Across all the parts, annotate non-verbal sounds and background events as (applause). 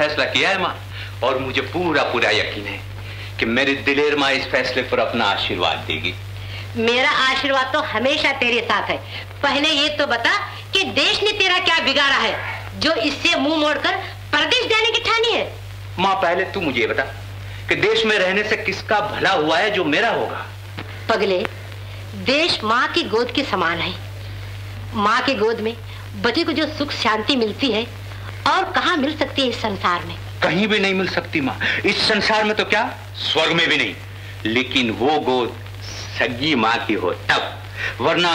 फैसला किया है माँ। और मुझे पूरा पूरा यकीन है कि मेरी दिलेर माँ इस फैसले पर अपना आशीर्वाद देगी। मेरा आशीर्वाद तो हमेशा तेरे साथ है। पहले ये तो बता कि देश ने तेरा क्या बिगाड़ा है जो इससे मुँह मोड़कर परदेश जाने की ठानी है। माँ पहले तू मुझे बता कि देश में रहने से किसका भला हुआ है जो मेरा होगा? पगले देश माँ की गोद के समान है। माँ की गोद में बच्चे को जो सुख शांति मिलती है मिल सकती है इस संसार में। कहीं भी नहीं मिल सकती माँ। इस संसार में तो क्या? स्वर्ग में भी नहीं। लेकिन वो गोद सगी माँ की हो तब। वरना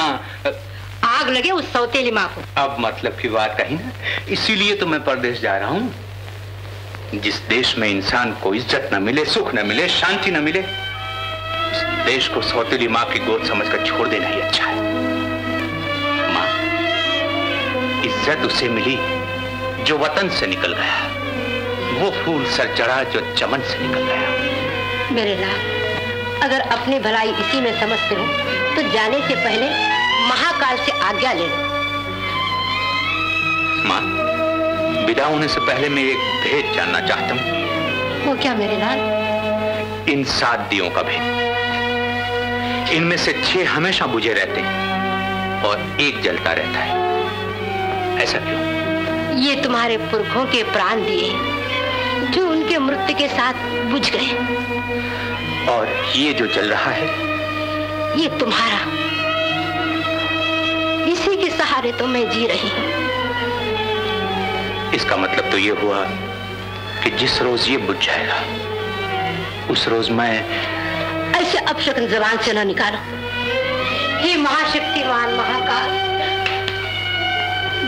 आग लगे उस सौतेली माँ को। अब मतलब की बात कही ना। इसीलिए तो मैं परदेश जा रहा हूँ। जिस देश में इंसान को इज़्ज़त न मिले सुख न मिले शांति न मिले उस देश को सौतेली माँ की गोद समझकर छोड़ देना ही अच्छा है। माँ इज़्ज़त उसे मिली। जो वतन से निकल गया वो फूल सर चढ़ा जो चमन से निकल गया। मेरे लाल अगर अपनी भलाई इसी में समझते हो तो जाने से पहले महाकाल से आज्ञा ले लो। माँ विदा होने से पहले मैं एक भेद जानना चाहता हूँ। वो क्या मेरे लाल? इन सात दियों का भेद। इनमें से छह हमेशा बुझे रहते हैं और एक जलता रहता है। ऐसा क्यों? ये तुम्हारे पुरखों के प्राण दिए जो उनके मृत्यु के साथ बुझ गए। और ये जो जल रहा है? ये तुम्हारा। इसी के सहारे तो मैं जी रही हूँ। इसका मतलब तो ये हुआ कि जिस रोज ये बुझ जाएगा उस रोज मैं ऐसे अपशकन जबान से ना निकालो। हे महाशक्तिमान महाकाल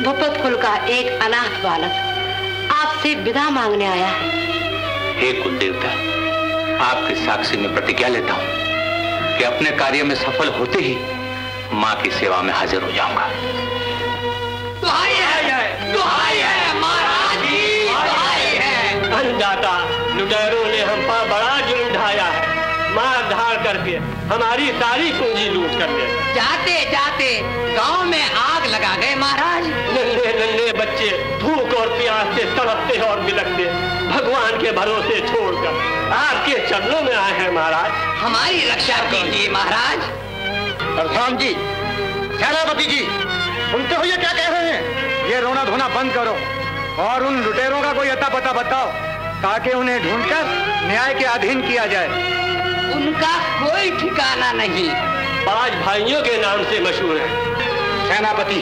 भूपत कुल का एक अनाथ बालक आपसे विदा मांगने आया है। हे कुल देवता आपके साक्षी में प्रतिज्ञा लेता हूँ कि अपने कार्य में सफल होते ही माँ की सेवा में हाजिर हो जाऊँगा। दुहाई है दुहाई है महाराज जी दुहाई है। बन लुटेरों करके हमारी सारी पूंजी लूट कर ले जाते जाते गाँव में आग लगा गए महाराज। नन्हे नन्हे बच्चे भूख और प्यास से तड़पते और बिलकते भगवान के भरोसे छोड़कर आपके चरणों में आए हैं महाराज। हमारी रक्षा कीजिए महाराज। प्रधान जी सेनापति जी सुनते हो ये क्या कह रहे हैं? ये रोना धोना बंद करो और उन लुटेरों का कोई अता पता बताओ ताकि उन्हें ढूंढकर न्याय के अधीन किया जाए। उनका कोई ठिकाना नहीं। पाँच भाइयों के नाम से मशहूर है। सेनापति,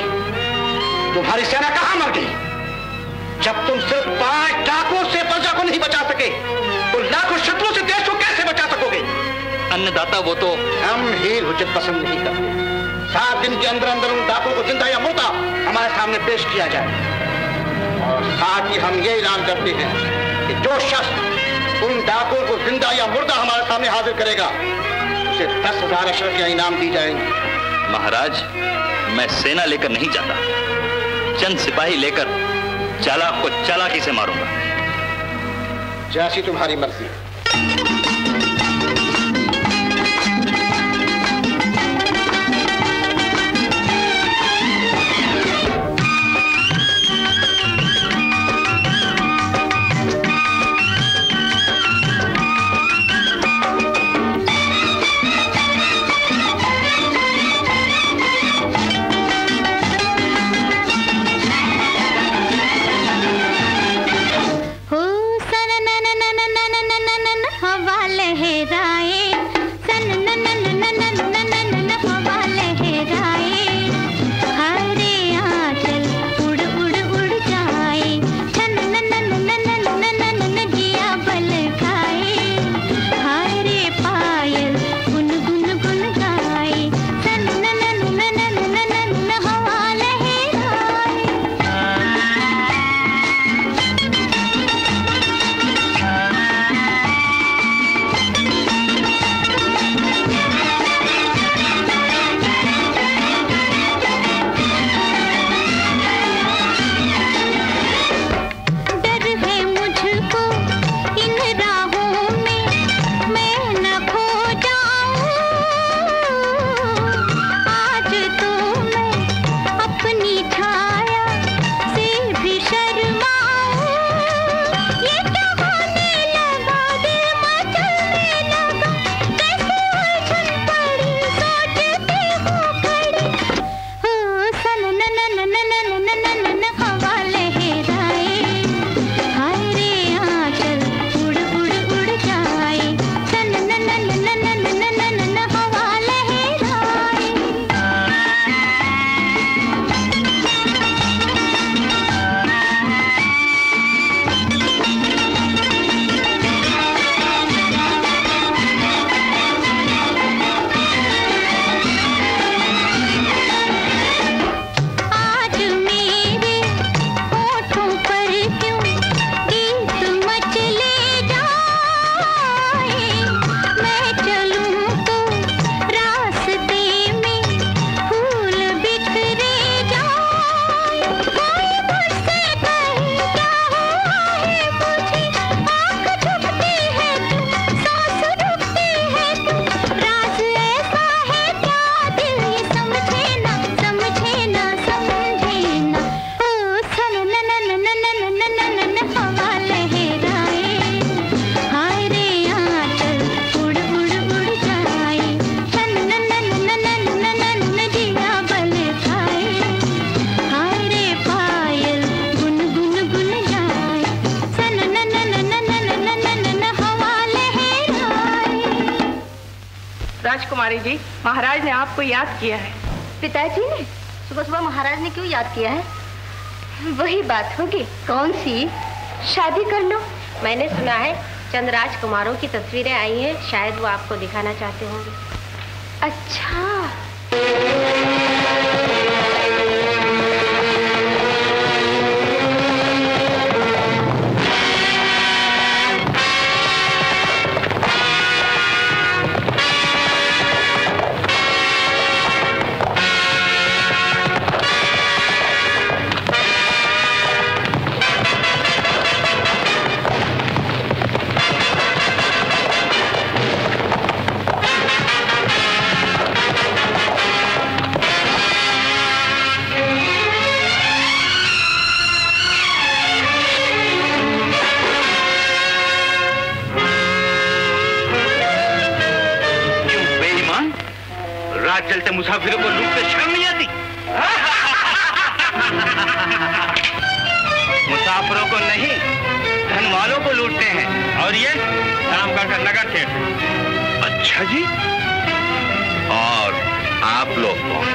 तुम्हारी सेना कहाँ मर गई? जब तुम सिर्फ़ पाँच डाकुओं से प्रजा को नहीं बचा सके तो लाखों शत्रुओं से देश को कैसे बचा सकोगे? अन्नदाता वो तो हम ही उचित पसंद नहीं करते। सात दिन के अंदर अंदर उन डाकुओं को ज़िंदा या मुर्दा हमारे सामने पेश किया जाए। और साथ ही हम ये ऐलान करते हैं कि जो शख्स उन डाकुओं को ज़िंदा या मुर्दा हमारे सामने हाजिर करेगा। उसे दस हज़ार अशर के इनाम दी जाएँगे। महाराज मैं सेना लेकर नहीं जाता। चंद सिपाही लेकर चालाक को चालाकी से मारूँगा। जैसी तुम्हारी मर्ज़ी। याद किया है। पिताजी ने सुबह सुबह महाराज ने क्यों याद किया है? वही बात होगी। कौन सी? शादी कर लो। मैंने सुना है चंद कुमारों की तस्वीरें आई हैं। शायद वो आपको दिखाना चाहते होंगे। मुसाफिरों को नहीं धन वालों को लूटते हैं। और ये रामगढ़ का नगर सेठ अच्छा जी। और आप लोग कौन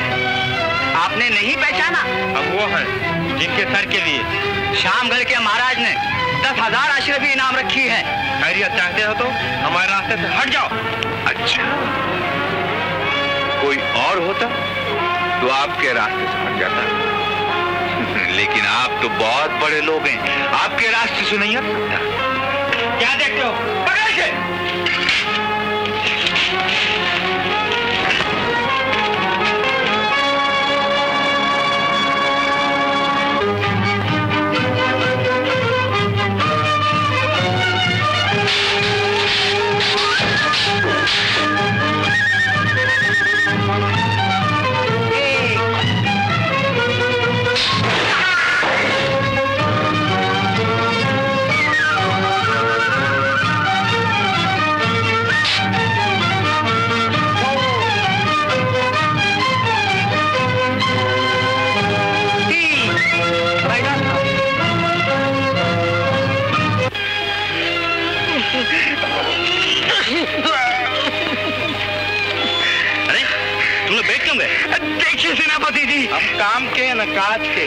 आपने नहीं पहचाना? अब वो है जिनके सर के लिए। शामगढ़ के महाराज ने दस हज़ार अशरफी इनाम रखी है। खैरियत चाहते हो तो हमारे रास्ते से हट जाओ। अच्छा। कोई और होता तो आपके रास्ते से हट जाता। लेकिन आप तो बहुत बड़े लोग हैं। आपके रास्ते से नहीं सकता क्या देखते हो? पकड़ के काज के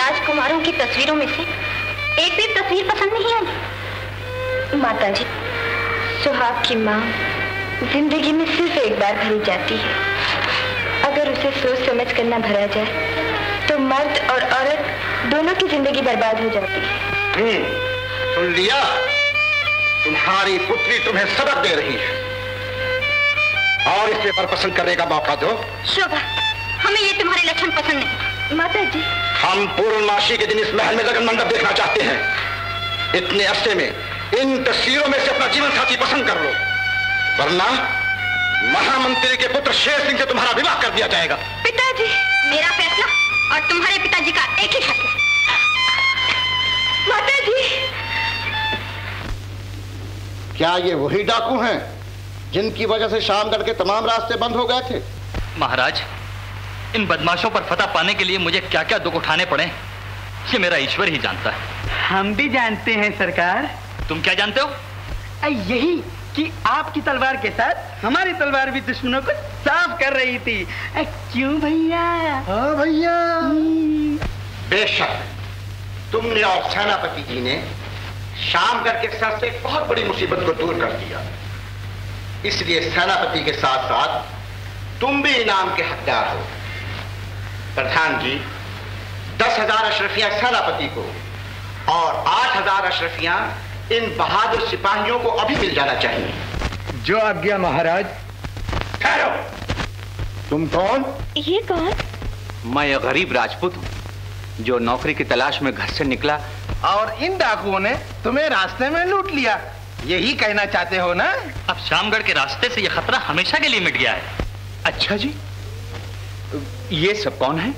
राजकुमारों की तस्वीरों में से एक भी तस्वीर पसंद नहीं आई। माता जी सुहाग की माँ ज़िंदगी में सिर्फ़ एक बार भरी जाती है। अगर उसे सोच समझ कर ना भरा जाए तो मर्द और औरत दोनों की ज़िंदगी बर्बाद हो जाती है। सुन लिया? तुम्हारी पुत्री तुम्हें सबक दे रही है। और इस पेपर पसंद करने का मौका दो। शोभा हमें ये तुम्हारे लक्षण पसंद नहीं। माता जी। हम पूर्णमासी के दिन इस महल में लगन मंडप देखना चाहते हैं। इतने अरसे में इन तस्वीरों में से अपना जीवन साथी पसंद कर लो। वरना महामंत्री के पुत्र शेर सिंह से तुम्हारा विवाह कर दिया जाएगा। पिताजी मेरा फैसला और तुम्हारे पिताजी का एक ही फैसला। माता जी क्या ये वही डाकू हैं जिनकी वजह से शामगढ़ के तमाम रास्ते बंद हो गए थे? महाराज इन बदमाशों पर फतह पाने के लिए मुझे क्या क्या दुख उठाने पड़े ये मेरा ईश्वर ही जानता है। हम भी जानते हैं सरकार। तुम क्या जानते हो? यही कि आपकी तलवार के साथ हमारी तलवार भी दुश्मनों को साफ़ कर रही थी। क्यों भैया? हाँ भैया। बेशक तुमने और सेनापति जी ने शामगढ़ के सर से एक बहुत बड़ी मुसीबत को दूर कर दिया। इसलिए सेनापति के साथ साथ तुम भी इनाम के हकदार हो। प्रधान जी दस हज़ार अशरफियाँ सेनापति को और आठ हज़ार अशरफियाँ इन बहादुर सिपाहियों को अभी मिल जाना चाहिए। जो आज्ञा महाराज। ठहरो। तुम कौन? ये कौन? मैं एक गरीब राजपूत हूँ जो नौकरी की तलाश में घर से निकला और इन डाकुओं ने तुम्हें रास्ते में लूट लिया। यही कहना चाहते हो ना? अब शामगढ़ के रास्ते से यह खतरा हमेशा के लिए मिट गया है। अच्छा जी। ये सब कौन है?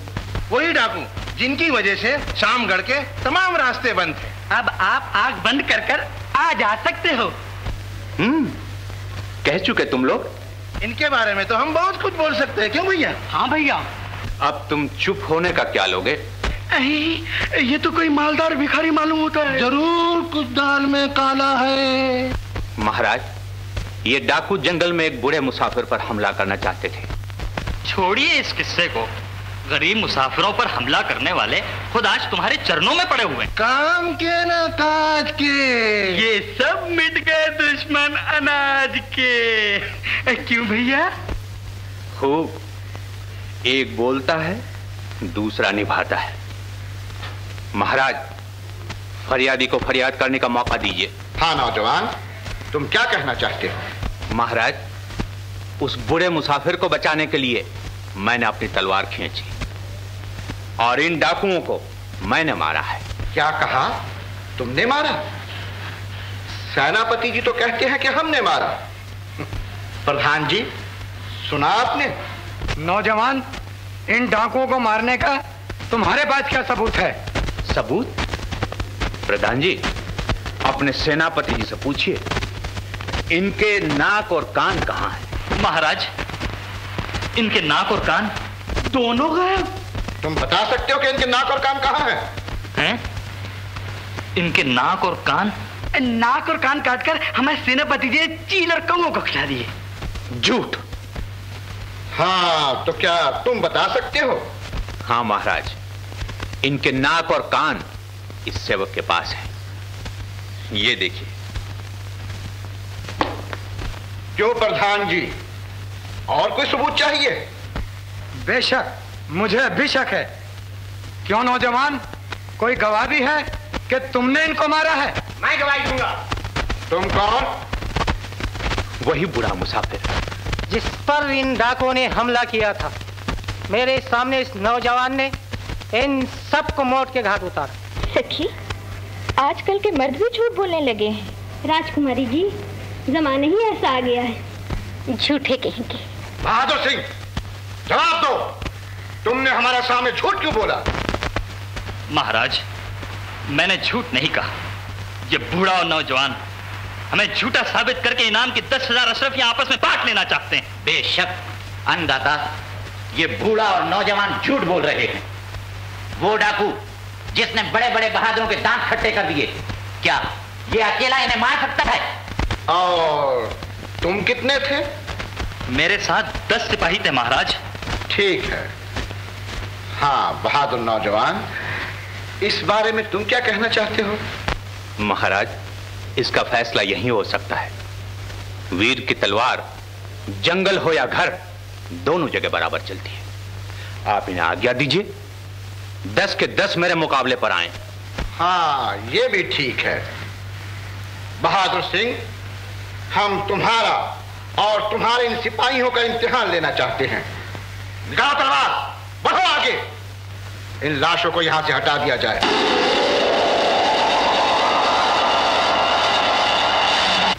वही डाकू जिनकी वजह से शामगढ़ के तमाम रास्ते बंद थे। अब आप आग बंद कर कर आ जा सकते हो। हम्म कह चुके तुम लोग? इनके बारे में तो हम बहुत कुछ बोल सकते हैं क्यों भैया? हाँ भैया। अब तुम चुप होने का क्या लोगे? ये तो कोई मालदार भिखारी मालूम होता है। ज़रूर कुछ दाल में काला है। महाराज ये डाकू जंगल में एक बूढ़े मुसाफिर पर हमला करना चाहते थे। छोड़िए इस किस्से को। गरीब मुसाफिरों पर हमला करने वाले खुद आज तुम्हारे चरणों में पड़े हुए काम के ना काज के ये सब मिट गए दुश्मन अनाज के। क्यों भैया? खूब। एक बोलता है दूसरा निभाता है। महाराज फरियादी को फरियाद करने का मौका दीजिए। हाँ नौजवान तुम क्या कहना चाहते हो? महाराज उस बुरे मुसाफिर को बचाने के लिए मैंने अपनी तलवार खींची। और इन डाकुओं को मैंने मारा है। क्या कहा? तुमने मारा? सेनापति जी तो कहते हैं कि हमने मारा। प्रधान जी सुना आपने? नौजवान इन डाकुओं को मारने का तुम्हारे पास क्या सबूत है? सबूत? प्रधान जी अपने सेनापति जी से पूछिए। इनके नाक और कान कहाँ है? महाराज इनके नाक और कान दोनों गायब। तुम बता सकते हो कि इनके नाक और कान कहाँ हैं? हैं? इनके नाक और कान नाक और कान काटकर हमें सेनापति जी चील और कौओं को खिला दिए। झूठ। हाँ तो क्या तुम बता सकते हो? हाँ महाराज इनके नाक और कान इस सेवक के पास है। ये देखिए। क्यों प्रधान जी और कोई सबूत चाहिए? बेशक मुझे भी शक है। क्यों नौजवान? कोई गवाह भी है कि तुमने इनको मारा है? मैं गवाही दूँगा। तुम कौन? वही बुरा मुसाफिर। जिस पर इन डाकुओं ने हमला किया था मेरे सामने इस नौजवान ने इन सबको मौत के घाट उतारा। सखी आजकल के मर्द भी झूठ बोलने लगे हैं। राजकुमारी जी जमाना ही ऐसा आ गया है। झूठे कहेंगे। बहादुर सिंह जवाब दो। तुमने हमारे सामने झूठ क्यों बोला? महाराज मैंने झूठ नहीं कहा। ये बूढ़ा और नौजवान हमें झूठा साबित करके इनाम की दस हज़ार अशरफियाँ आपस में बांट लेना चाहते हैं। बेशक अन्नदाता ये बूढ़ा और नौजवान झूठ बोल रहे हैं। वो डाकू जिसने बड़े बड़े बहादुरों के दांत खट्टे कर दिए क्या ये अकेला इन्हें मार सकता है? और तुम कितने थे? मेरे साथ दस सिपाही थे महाराज। ठीक है। हाँ बहादुर नौजवान इस बारे में तुम क्या कहना चाहते हो? महाराज इसका फैसला यही हो सकता है। वीर की तलवार जंगल हो या घर दोनों जगह बराबर चलती है। आप इन्हें आज्ञा दीजिए दस के दस मेरे मुकाबले पर आए। हाँ ये भी ठीक है। बहादुर सिंह हम तुम्हारा और तुम्हारे इन सिपाहियों का इम्तिहान लेना चाहते हैं। निकालो तलवार बढ़ो आगे। इन लाशों को यहाँ से हटा दिया जाए।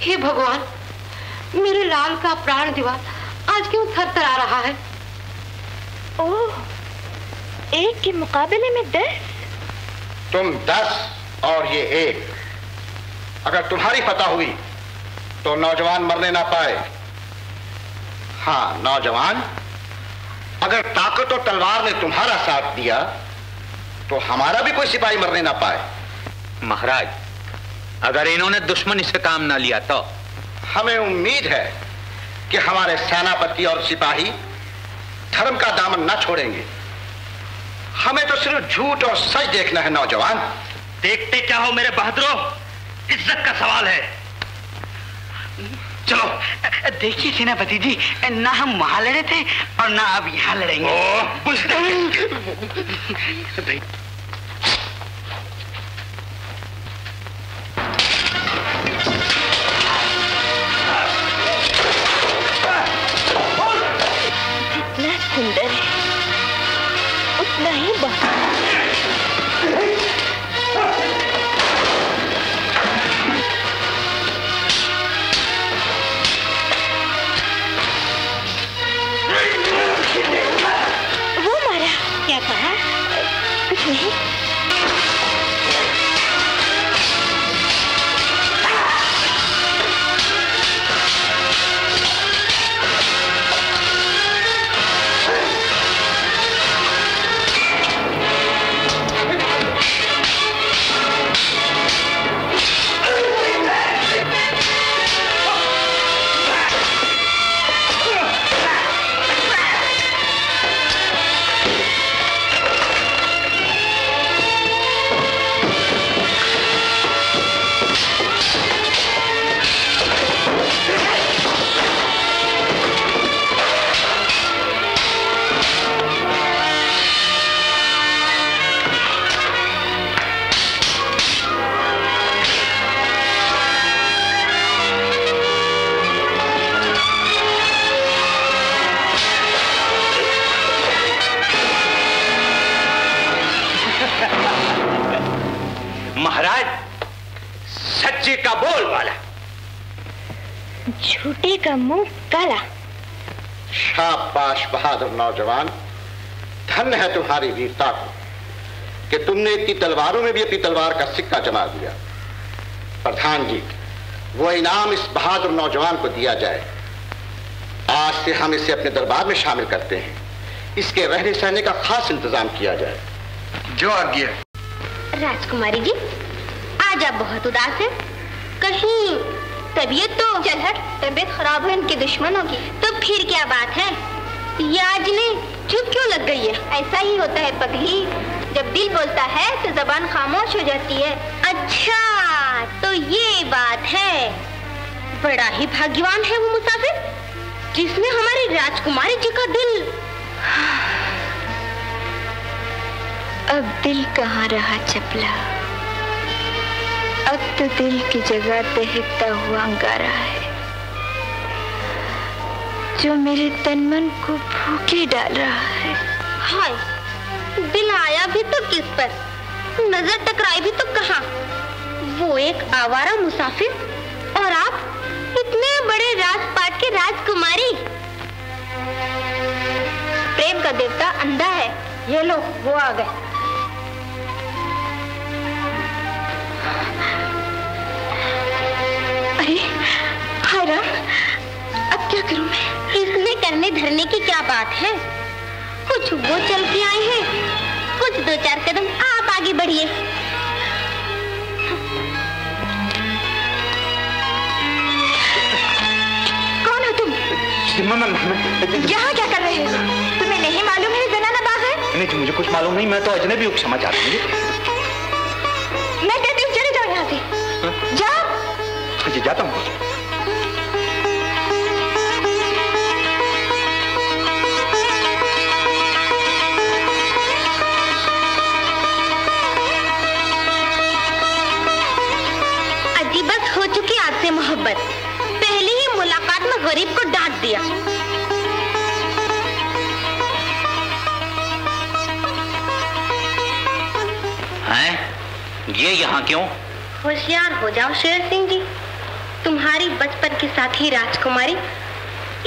हे भगवान मेरे लाल का प्राण दीवार आज क्यों थर थर आ रहा है? ओह एक के मुकाबले में दस। तुम दस और ये एक। अगर तुम्हारी फतह हुई तो नौजवान मरने ना पाए। हाँ नौजवान अगर ताकत और तलवार ने तुम्हारा साथ दिया तो हमारा भी कोई सिपाही मरने ना पाए। महाराज अगर इन्होंने दुश्मन से काम ना लिया तो? हमें उम्मीद है कि हमारे सेनापति और सिपाही धर्म का दामन ना छोड़ेंगे। हमें तो सिर्फ़ झूठ और सच देखना है नौजवान। देखते क्या हो मेरे बहादुरों? इज़्ज़त का सवाल है। चलो देखिए सेनापति जी ना हम वहाँ लड़े थे और ना अब यहाँ लड़ेंगे। जितना (laughs) तुम्हारी वीरता को कि तुमने इतनी तलवारों में भी अपनी तलवार का सिक्का जमा दिया। प्रधान जी वो इनाम इस बहादुर नौजवान को दिया जाए। आज से हम इसे अपने दरबार में शामिल करते हैं। इसके रहने सहने का खास इंतज़ाम किया जाए। जो आज्ञा राजकुमारी जी आज आप बहुत उदास हैं। कहीं तबीयत तो चल हट तबीयत खराब है इनके दुश्मनों की। तो फिर क्या बात है? ये आज ने चुप क्यों लग गई है? ऐसा ही होता है पगली। जब दिल बोलता है तो जबान खामोश हो जाती है। अच्छा तो ये बात है। बड़ा ही भाग्यवान है वो मुसाफिर। जिसने हमारी राजकुमारी जी का दिल अब दिल कहाँ रहा चपला? अब तो दिल की जगह दहकता हुआ अंगारा है। जो मेरे तन मन को भूखे डाल रहा है। हाय दिल आया भी तो किस पर? नज़र टकराई भी तो कहा? वो एक आवारा मुसाफिर और आप इतने बड़े राजपाट के राजकुमारी। प्रेम का देवता अंधा है। ये लो वो आ गए। अरे हाय राम अब क्या करूँ? इसमें धरने की क्या बात है? कुछ वो चल के आए हैं कुछ दो चार कदम आप आगे बढ़िए। कौन हो तुम? यहाँ क्या कर रहे हो? तुम्हें नहीं मालूम है जनाना बाग है नहीं जी मुझे कुछ मालूम नहीं मैं तो अजनबी हूँ क्षमा चाहती हूँ। मैं कहती हूँ चले जाओ यहाँ से। जाओ। हाँ जी जाता हूँ। ये यहाँ क्यों? होशियार हो जाओ शेर सिंह जी। तुम्हारी बचपन की साथी राजकुमारी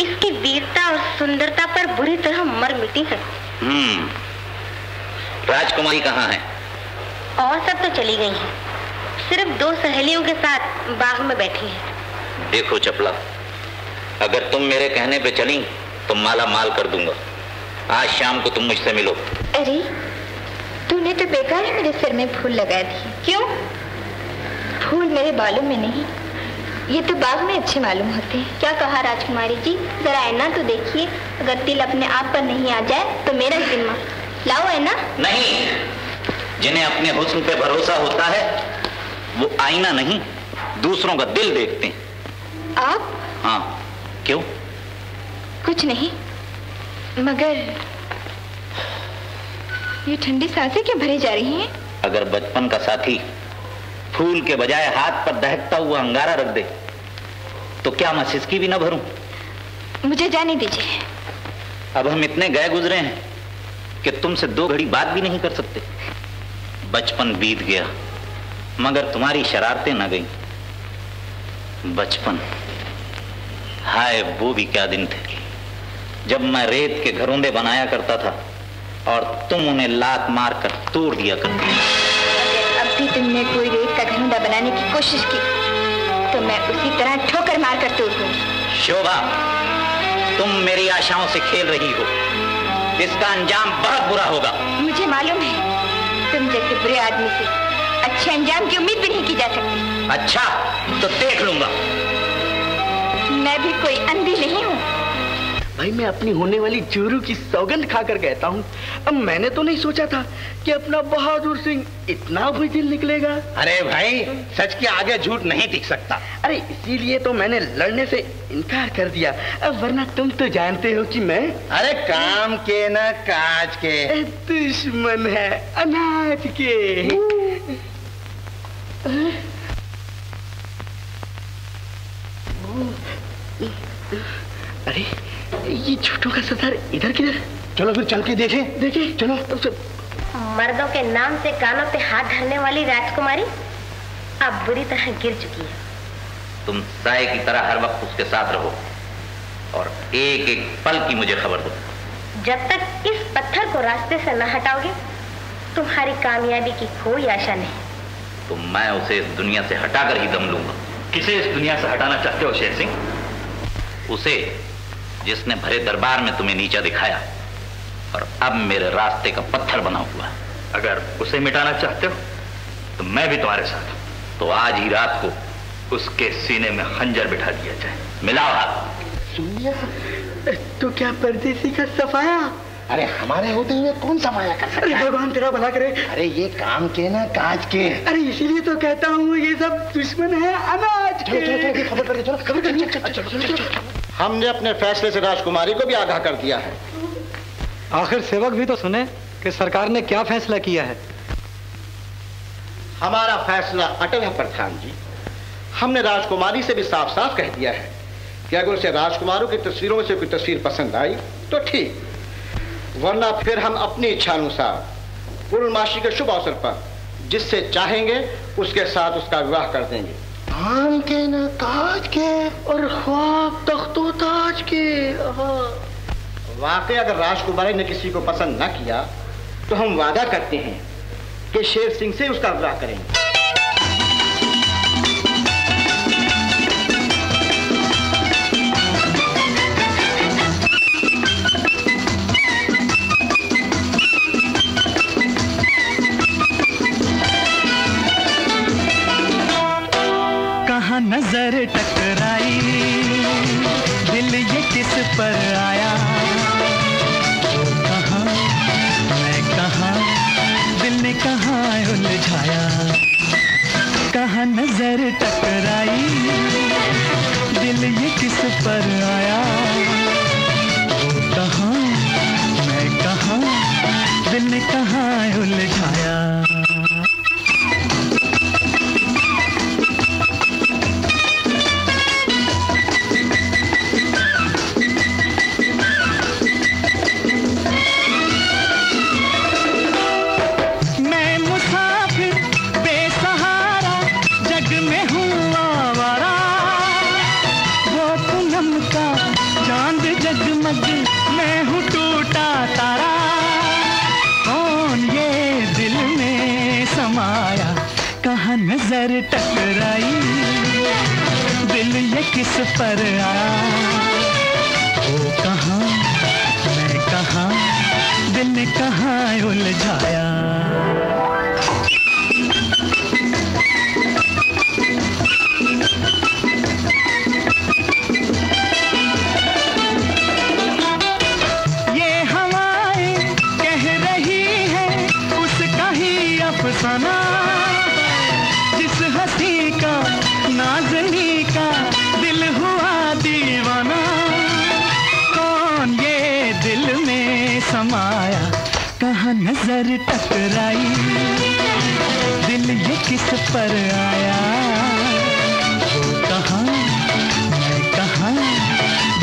इसकी वीरता और सुंदरता पर बुरी तरह मर मिटी है। हम्म। राजकुमारी कहाँ है? और सब तो चली गई है। सिर्फ़ दो सहेलियों के साथ बाग में बैठी है। देखो चपला अगर तुम मेरे कहने पे चली तो माला माल कर दूँगा। आज शाम को तुम मुझसे मिलो। अरे तूने तो बेकार ही मेरे सिर में फूल लगा दिए क्यों? फूल मेरे बालों में नहीं। ये तो बाग में अच्छे मालूम होते हैं। क्या कहा राजकुमारी जी? जरा ऐना तो देखिए। अगर तिल अपने आप पर नहीं आ जाए तो मेरा जिम्मा। लाओ ऐना। नहीं। जिन्हें अपने हुस्न पे भरोसा होता है वो आईना नहीं दूसरों का दिल देखते हैं। आप? हाँ। क्यों? कुछ नहीं। मगर ये ठंडी साँसें क्यों भरी जा रही हैं? अगर बचपन का साथी फूल के बजाय हाथ पर दहकता हुआ अंगारा रख दे तो क्या मैं सिसकी भी ना भरूं? मुझे जाने दीजिए। अब हम इतने गए गुजरे हैं कि तुमसे दो घड़ी बात भी नहीं कर सकते। बचपन बीत गया मगर तुम्हारी शरारतें न गई। बचपन हाय वो भी क्या दिन थे। जब मैं रेत के घरोंदे बनाया करता था और तुम उन्हें लात मार कर तोड़ दिया करती अब भी तुमने कोई रेत का घरोंदा बनाने की कोशिश की तो मैं उसी तरह ठोकर मार कर तोड़ दूँगी। शोभा तुम मेरी आशाओं से खेल रही हो। इसका अंजाम बहुत बुरा होगा। मुझे मालूम है तुम जैसे बुरे आदमी से अच्छे अंजाम की उम्मीद भी नहीं की जा सकती। अच्छा तो देख लूँगा। मैं भी कोई अंधी नहीं हूँ। भाई मैं अपनी होने वाली चूरू की सौगंध खाकर कहता हूँ। अब मैंने तो नहीं सोचा था कि अपना बहादुर सिंह इतना बुजदिल निकलेगा। अरे भाई सच के आगे झूठ नहीं टिक सकता। अरे इसीलिए तो मैंने लड़ने से इनकार कर दिया। अब वरना तुम तो जानते हो कि मैं अरे काम के न काज के। दुश्मन है अनाज के। अरे ये झूठों का सरदार इधर किधर? चलो फिर चल के देखें। देखें। चलो। मर्दों के नाम से कानों पे हाथ धरने वाली राजकुमारी अब बुरी तरह गिर चुकी है। तुम साय की तरह हर वक्त उसके साथ रहो और एक एक पल की मुझे खबर दो। जब तक इस पत्थर को रास्ते से न हटाओगे तुम्हारी कामयाबी की कोई आशा नहीं। तो मैं उसे इस दुनिया से हटाकर ही दम लूँगा। किसे इस दुनिया से हटाना चाहते हो शेर सिंह? उसे जिसने भरे दरबार में तुम्हें नीचा दिखाया और अब मेरे रास्ते का पत्थर बना हुआ है। अगर उसे मिटाना चाहते हो तो मैं भी तुम्हारे साथ हूँ। तो आज ही रात को उसके सीने में खंजर बिठा दिया जाए। मिलाओ हाथ। सुनिया तो क्या परदेसी का सफाया? अरे हमारे होते हुए कौन सफाया कर सकता अरे भगवान तेरा भला करे। अरे ये काम के ना काज के। अरे इसीलिए तो कहता हूँ ये सब दुश्मन है अनाज चलो चलो चलो के खबर कर चलो खबर कर चलो चलो चलो। हमने अपने फैसले से राजकुमारी को भी आगाह कर दिया है। आखिर सेवक भी तो सुने कि सरकार ने क्या फैसला किया है। हमारा फैसला अटल है प्रधान जी। हमने राजकुमारी से भी साफ़ साफ़ कह दिया है कि अगर उसे राजकुमारों की तस्वीरों में से कोई तस्वीर पसंद आई तो ठीक। वरना फिर हम अपनी इच्छा अनुसार पूर्णमासी के शुभ अवसर पर जिससे चाहेंगे उसके साथ उसका विवाह कर देंगे। आम के न ताज के और ख्वाब तख्तो ताज के। वाकई अगर राजकुमारी ने किसी को पसंद न किया तो हम वादा करते हैं कि शेर सिंह से उसका विवाह करेंगे। नज़र टकराई। दिल ये किस पर आया? कहाँ? मैं कहाँ? दिल ने कहाँ उलझाया? कहाँ नज़र टकराई? दिल ये किस पर आया? कहाँ? मैं कहाँ? दिल ने कहाँ उलझाया? पर आ वो कहाँ मैं कहाँ दिल ने कहाँ उलझाया? नज़र टकराई, दिल ये किस पर आया? वो कहा, मैं कहा,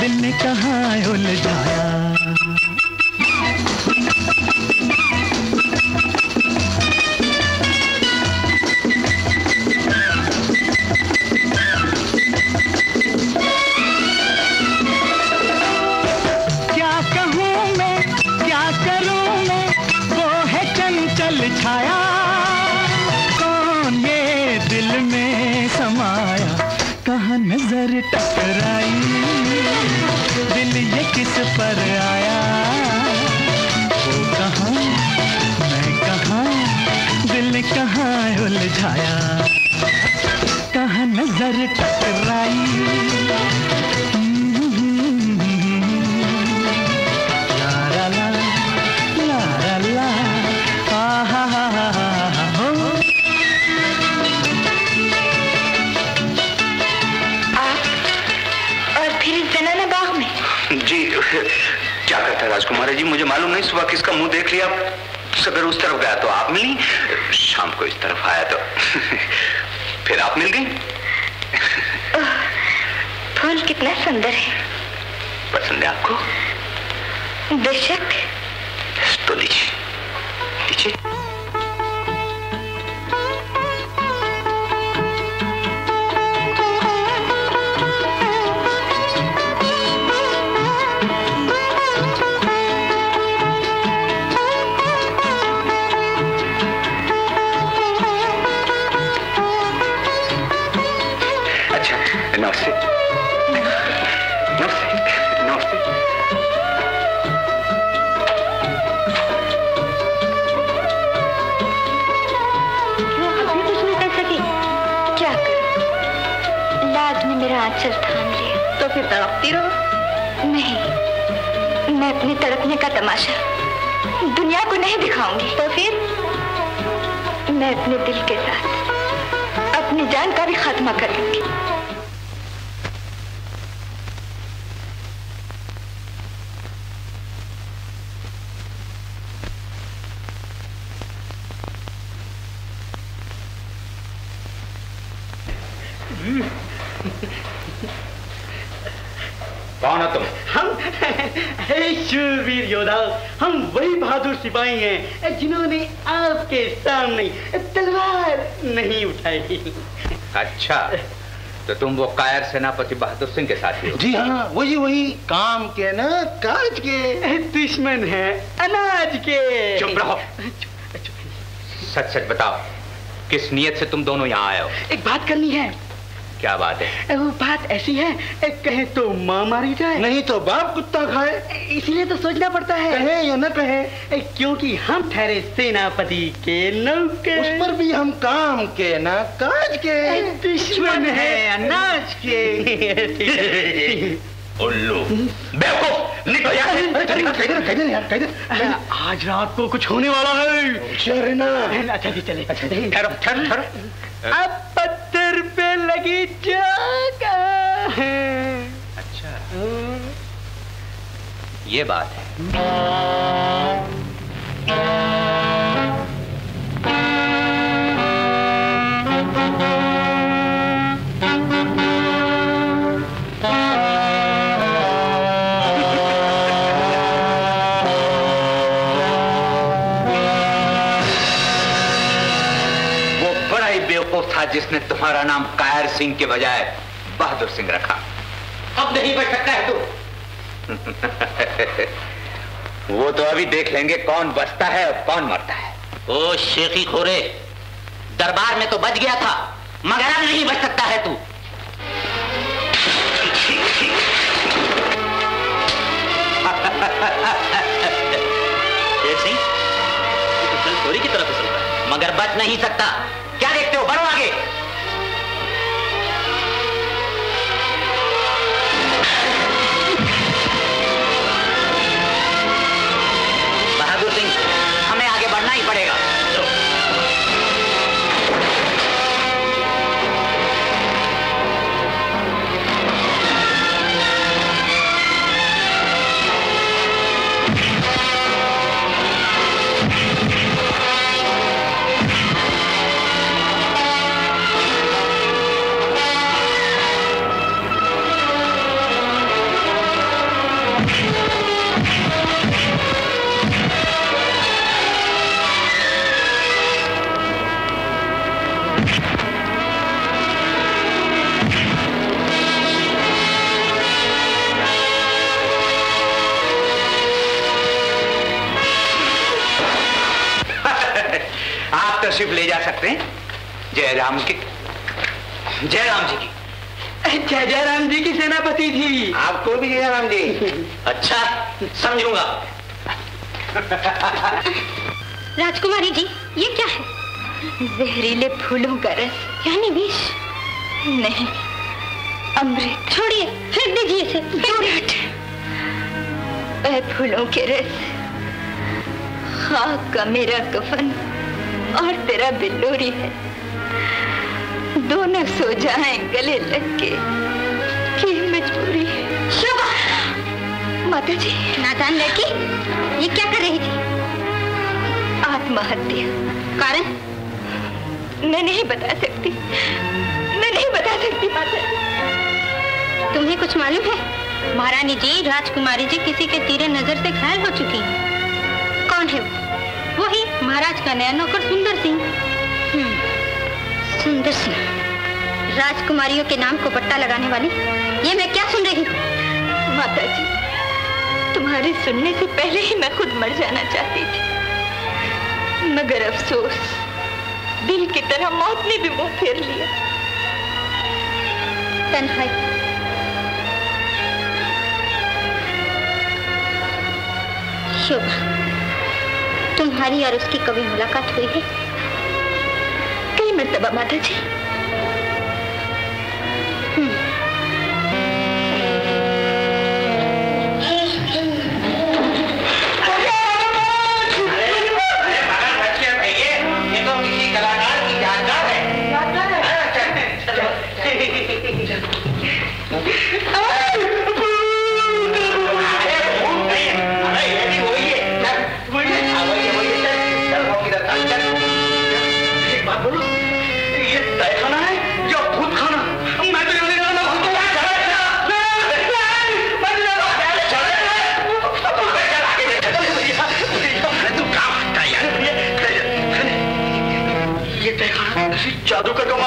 दिल ने कहा उलझाया? किसका मुँह देख लिया? सगर उस तरफ़ गया तो आप मिली शाम को इस तरफ़ आया तो (laughs) फिर आप मिल गई। फूल कितना सुंदर है। पसंद है आपको? बेशक। का तमाशा। दुनिया को नहीं दिखाऊँगी। तो फिर मैं अपने दिल के साथ अपनी जान का भी खात्मा कर लूँगी कौन हो तुम हम हे शूरवीर योद्धा हम वही बहादुर सिपाही हैं जिन्होंने आपके सामने तलवार नहीं उठाई। अच्छा तो तुम वो कायर सेनापति बहादुर सिंह के साथी हो। जी हाँ वही वही काम के ना काज के। दुश्मन है अनाज के। चुप रहो। सच सच बताओ किस नियत से तुम दोनों यहाँ आए हो? एक बात करनी है क्या बात है? वो बात ऐसी है कहे तो माँ मारी जाए। नहीं तो बाप कुत्ता खाए। इसीलिए तो सोचना पड़ता है। कहे या न कहे। क्योंकि हम ठहरे सेनापति के नौकर उस पर भी हम काम के ना काज के। दुश्मन है अनाज के। उल्लू बेवकूफ़ निकल यहाँ आज रात को कुछ होने वाला है। अच्छा जी चले अच्छा ठहरो ठहरो। अब लगी है अच्छा। ये बात है। वो बड़ा ही बेवकूफ़ था जिसने तुम्हारा नाम सिंह के बजाय बहादुर सिंह रखा। अब नहीं बच सकता है तू। (laughs) वो तो अभी देख लेंगे कौन बचता है और कौन मरता है। ओ शेखी खोरे दरबार में तो बच गया था मगर अब नहीं बच सकता है तू। सिंह तो चल चोरी की तरफ़ फिसल रहा है। मगर बच नहीं सकता। क्या देखते हो? बढ़ो आगे। जय राम की। जय राम जी की। जय जय राम जी की सेनापति थी। आपको भी जय राम जी। अच्छा समझूँगा। राजकुमारी जी ये क्या है? जहरीले फूलों का रस यानी विष। नहीं अमृत। छोड़िए फेंक दीजिए इसे। दूर हट वह फूलों के रस खाक का मेरा कफन और तेरा बिल्लोरी है। दोनों सो जाएँ गले लग के की मजबूरी माता जी नादान लड़की ये क्या कर रही थी? आत्महत्या। कारण? मैं नहीं बता सकती। मैं नहीं बता सकती माता तुम्हें कुछ मालूम है? महारानी जी राजकुमारी जी किसी के तीरे नज़र से घायल हो चुकी हैं। कौन है वो? वही महाराज का नया नौकर सुंदर सिंह। हम्म, सुंदर सिंह राजकुमारियों के नाम को पट्टा लगाने वाली ये मैं क्या सुन रही हूँ? माता जी तुम्हारे सुनने से पहले ही मैं खुद मर जाना चाहती थी। मगर अफसोस दिल की तरह मौत ने भी मुँह फेर लिया। तन्हाई। शोभा तुम्हारी और उसकी कभी मुलाकात हुई है? मरतबा माता जी। खाना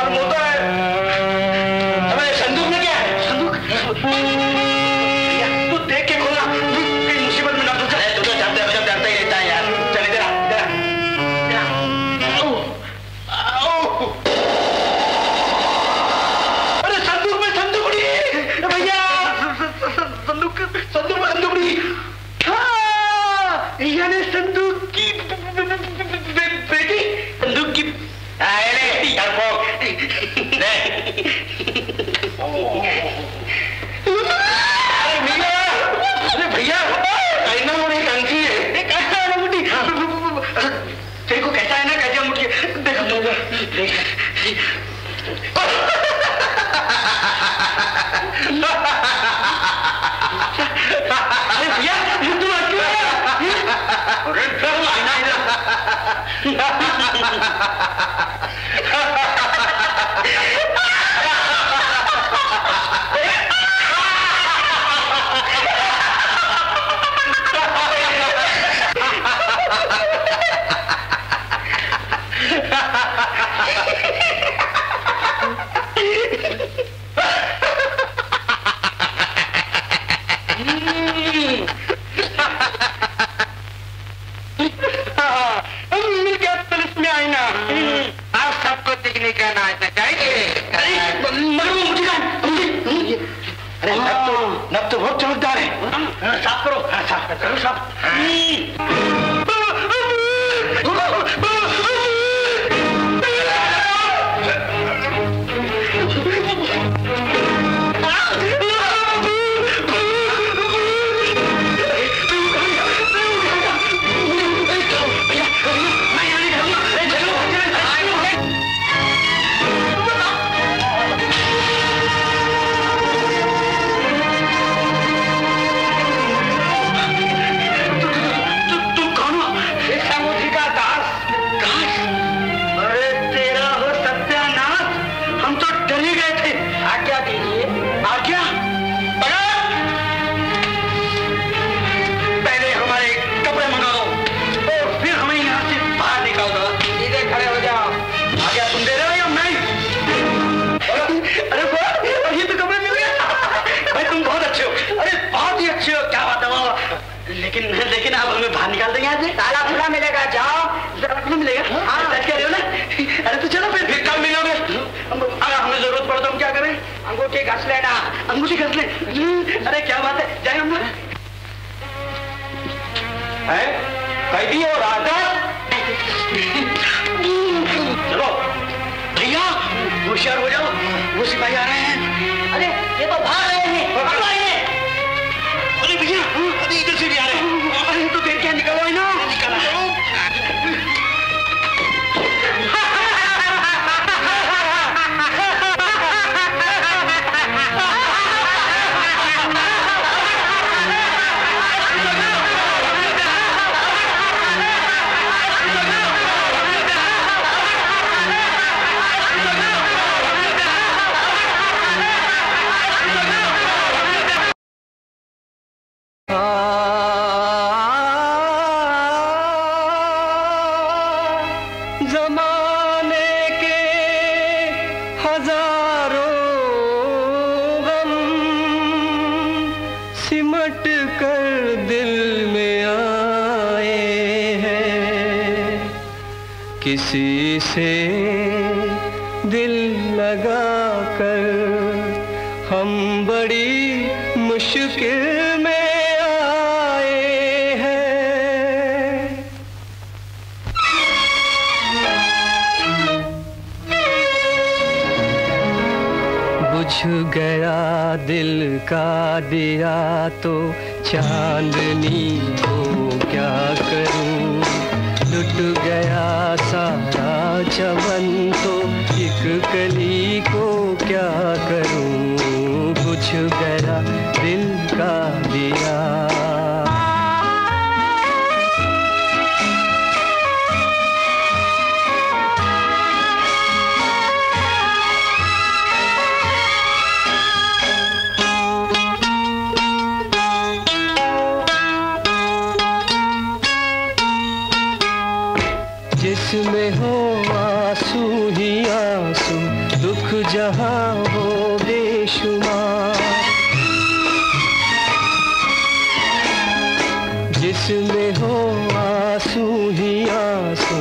इसमें हो आँसू ही आँसू,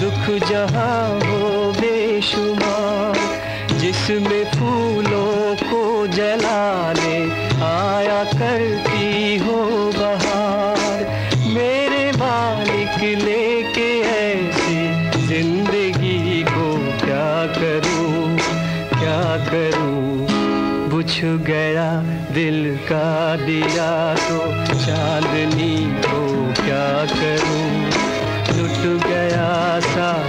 दुख जहाँ हो बेशुमार जिसमें फूलों को जलाने आया करती हो बहार। मेरे मालिक लेके ऐसे ज़िंदगी को क्या करूँ क्या करूँ? बुझ गया दिल का दिया तो करूँ? लुट गया सा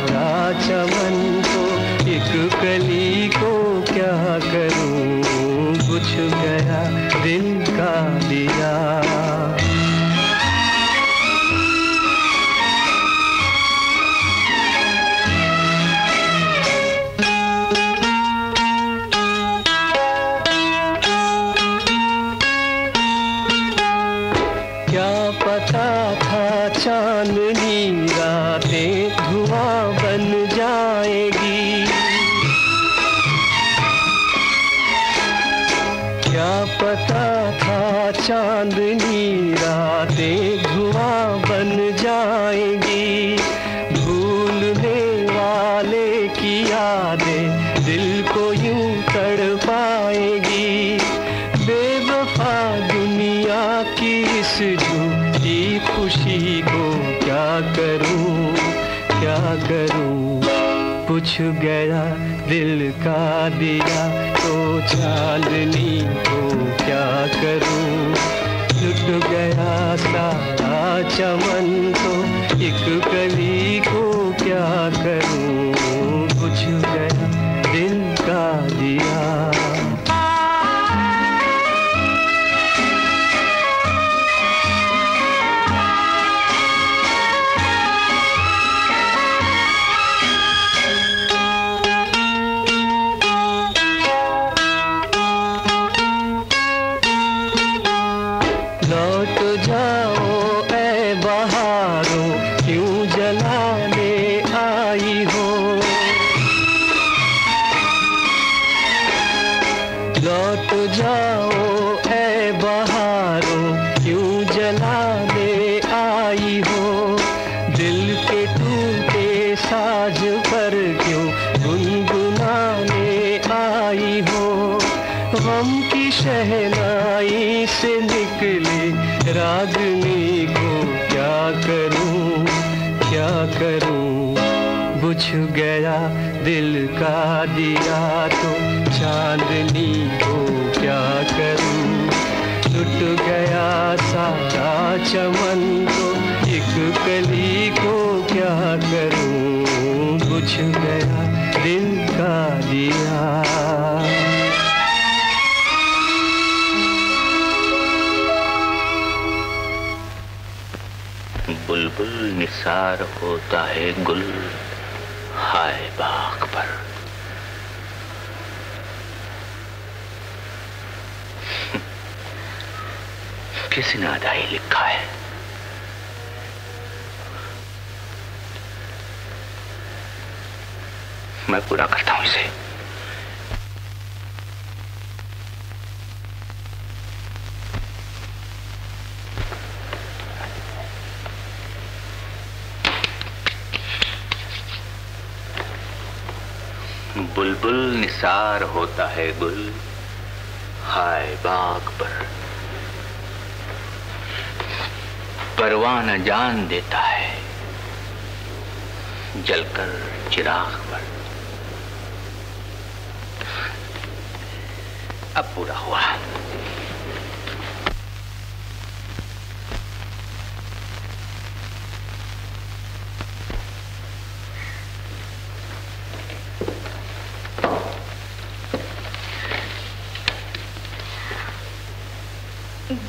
छू गया दिल का दिया। दिल का दिया तो चांदनी को क्या करूँ? लुट गया सारा चमन तो एक कली को क्या करूँ? बुझ गया दिल का दिया। बुलबुल निसार होता है गुल, हाय बाग पर। किसी ने आधा ही लिखा है। मैं पूरा करता हूँ इसे। बुलबुल निसार होता है गुल, हाय बाग पर। परवाना जान देता है। जलकर चिराग पर। अब पूरा हुआ।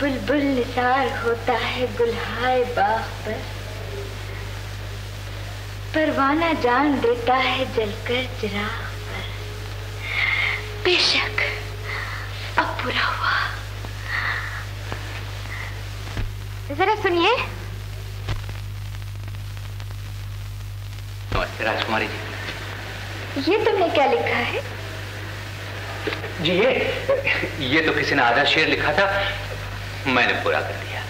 बुलबुल निसार होता है गुलहाय बाग पर। परवाना जान देता है जलकर चिराग पर। बेशक अब पूरा हुआ। जरा सुनिए। नमस्ते राजकुमारी जी। ये तुमने क्या लिखा है? जी ये ये तो किसी ने आधा शेर लिखा था। मैंने पूरा कर दिया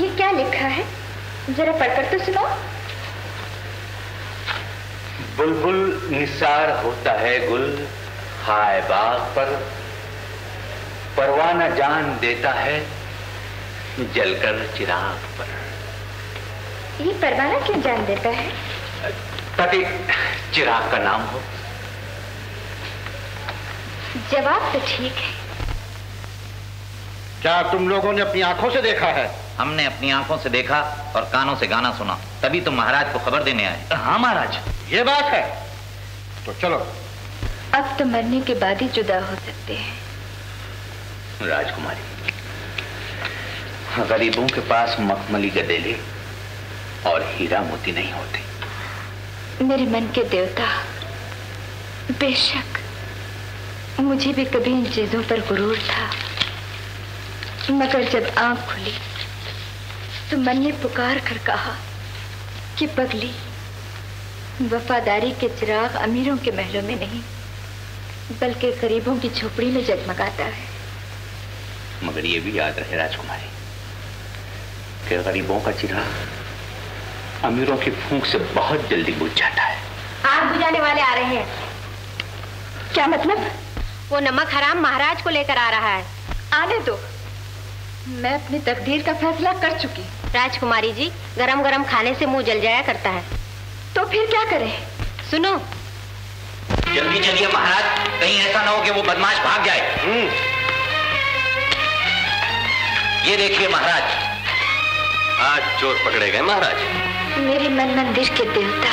ये क्या लिखा है? जरा पढ़कर तो सुनाओ। बुलबुल निसार होता है गुल हाय बाग पर। परवाना जान देता है जलकर चिराग पर। ये परवाना क्यों जान देता है? ताकि चिराग का नाम हो। जवाब तो ठीक है। क्या तुम लोगों ने अपनी आँखों से देखा है? हमने अपनी आँखों से देखा और कानों से गाना सुना। तभी तो महाराज को खबर देने आए। हाँ महाराज। ये बात है। तो चलो। अब तो मरने के बाद ही जुदा हो सकते हैं। राजकुमारी गरीबों के पास मखमली गदेले और हीरा मोती नहीं होते। मेरे मन के देवता बेशक मुझे भी कभी इन चीज़ों पर गुरूर था। मगर जब आँख खुली तो मन ने पुकार कर कहा कि पगली वफादारी के चिराग अमीरों के महलों में नहीं बल्कि गरीबों की झोपड़ी में जगमगाता है। मगर ये भी याद रहे राजकुमारी कि गरीबों का चिराग अमीरों की फूंक से बहुत जल्दी बुझ जाता है। आग बुझाने वाले आ रहे हैं। क्या मतलब? वो नमक हराम महाराज को लेकर आ रहा है। आने दो। मैं अपनी तकदीर का फैसला कर चुकी। राजकुमारी जी गरम गरम खाने से मुँह जल जाया करता है। तो फिर क्या करें? सुनो। जल्दी चलिए महाराज कहीं ऐसा ना हो कि वो बदमाश भाग जाए। ये देखिए महाराज। आज चोर पकड़े गए महाराज। मेरे मन मंदिर के देवता।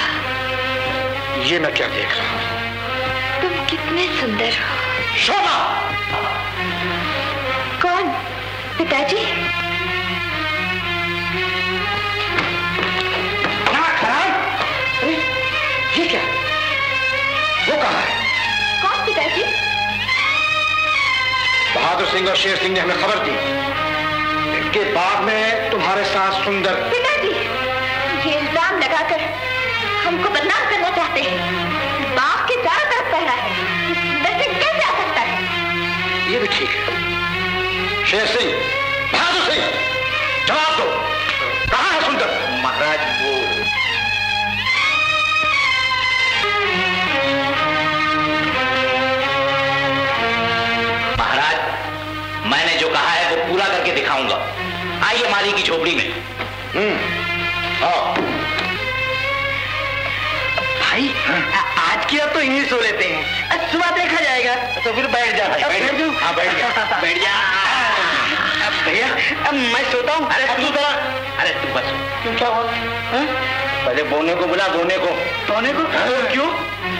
ये मैं क्या देख रहा हूँ? तुम कितने सुंदर हो। शोभा! पिताजी? अरे ये क्या? वो कहा है? कौन पिताजी? बहादुर सिंह और शेर सिंह ने हमें खबर दी। कि बाग में तुम्हारे साथ सुंदर पिताजी ये इल्ज़ाम लगाकर हमको बदनाम करना चाहते हैं। बाग के चारों तरफ़ पहरा है। कैसे आ सकता है? ये भी ठीक है। शेर सिंह बहादुर सिंह जवाब दो। कहा है सुंदर? महाराज वो महाराज मैंने जो कहा है वो पूरा करके दिखाऊँगा। आइए माली की झोपड़ी में। हम्म। भाई हाँ। आज किया तो यहीं सो लेते हैं। सुबह देखा जाएगा। तो फिर बैठ जाए बैठ जा। हाँ, बैठ जा बैठ (laughs) जा। अब मैं सोता हूँ। अरे तू जरा अरे तू बस। क्यों क्या हुआ? हाँ? पहले बोने को बुला बोने को। सोने को? क्यों?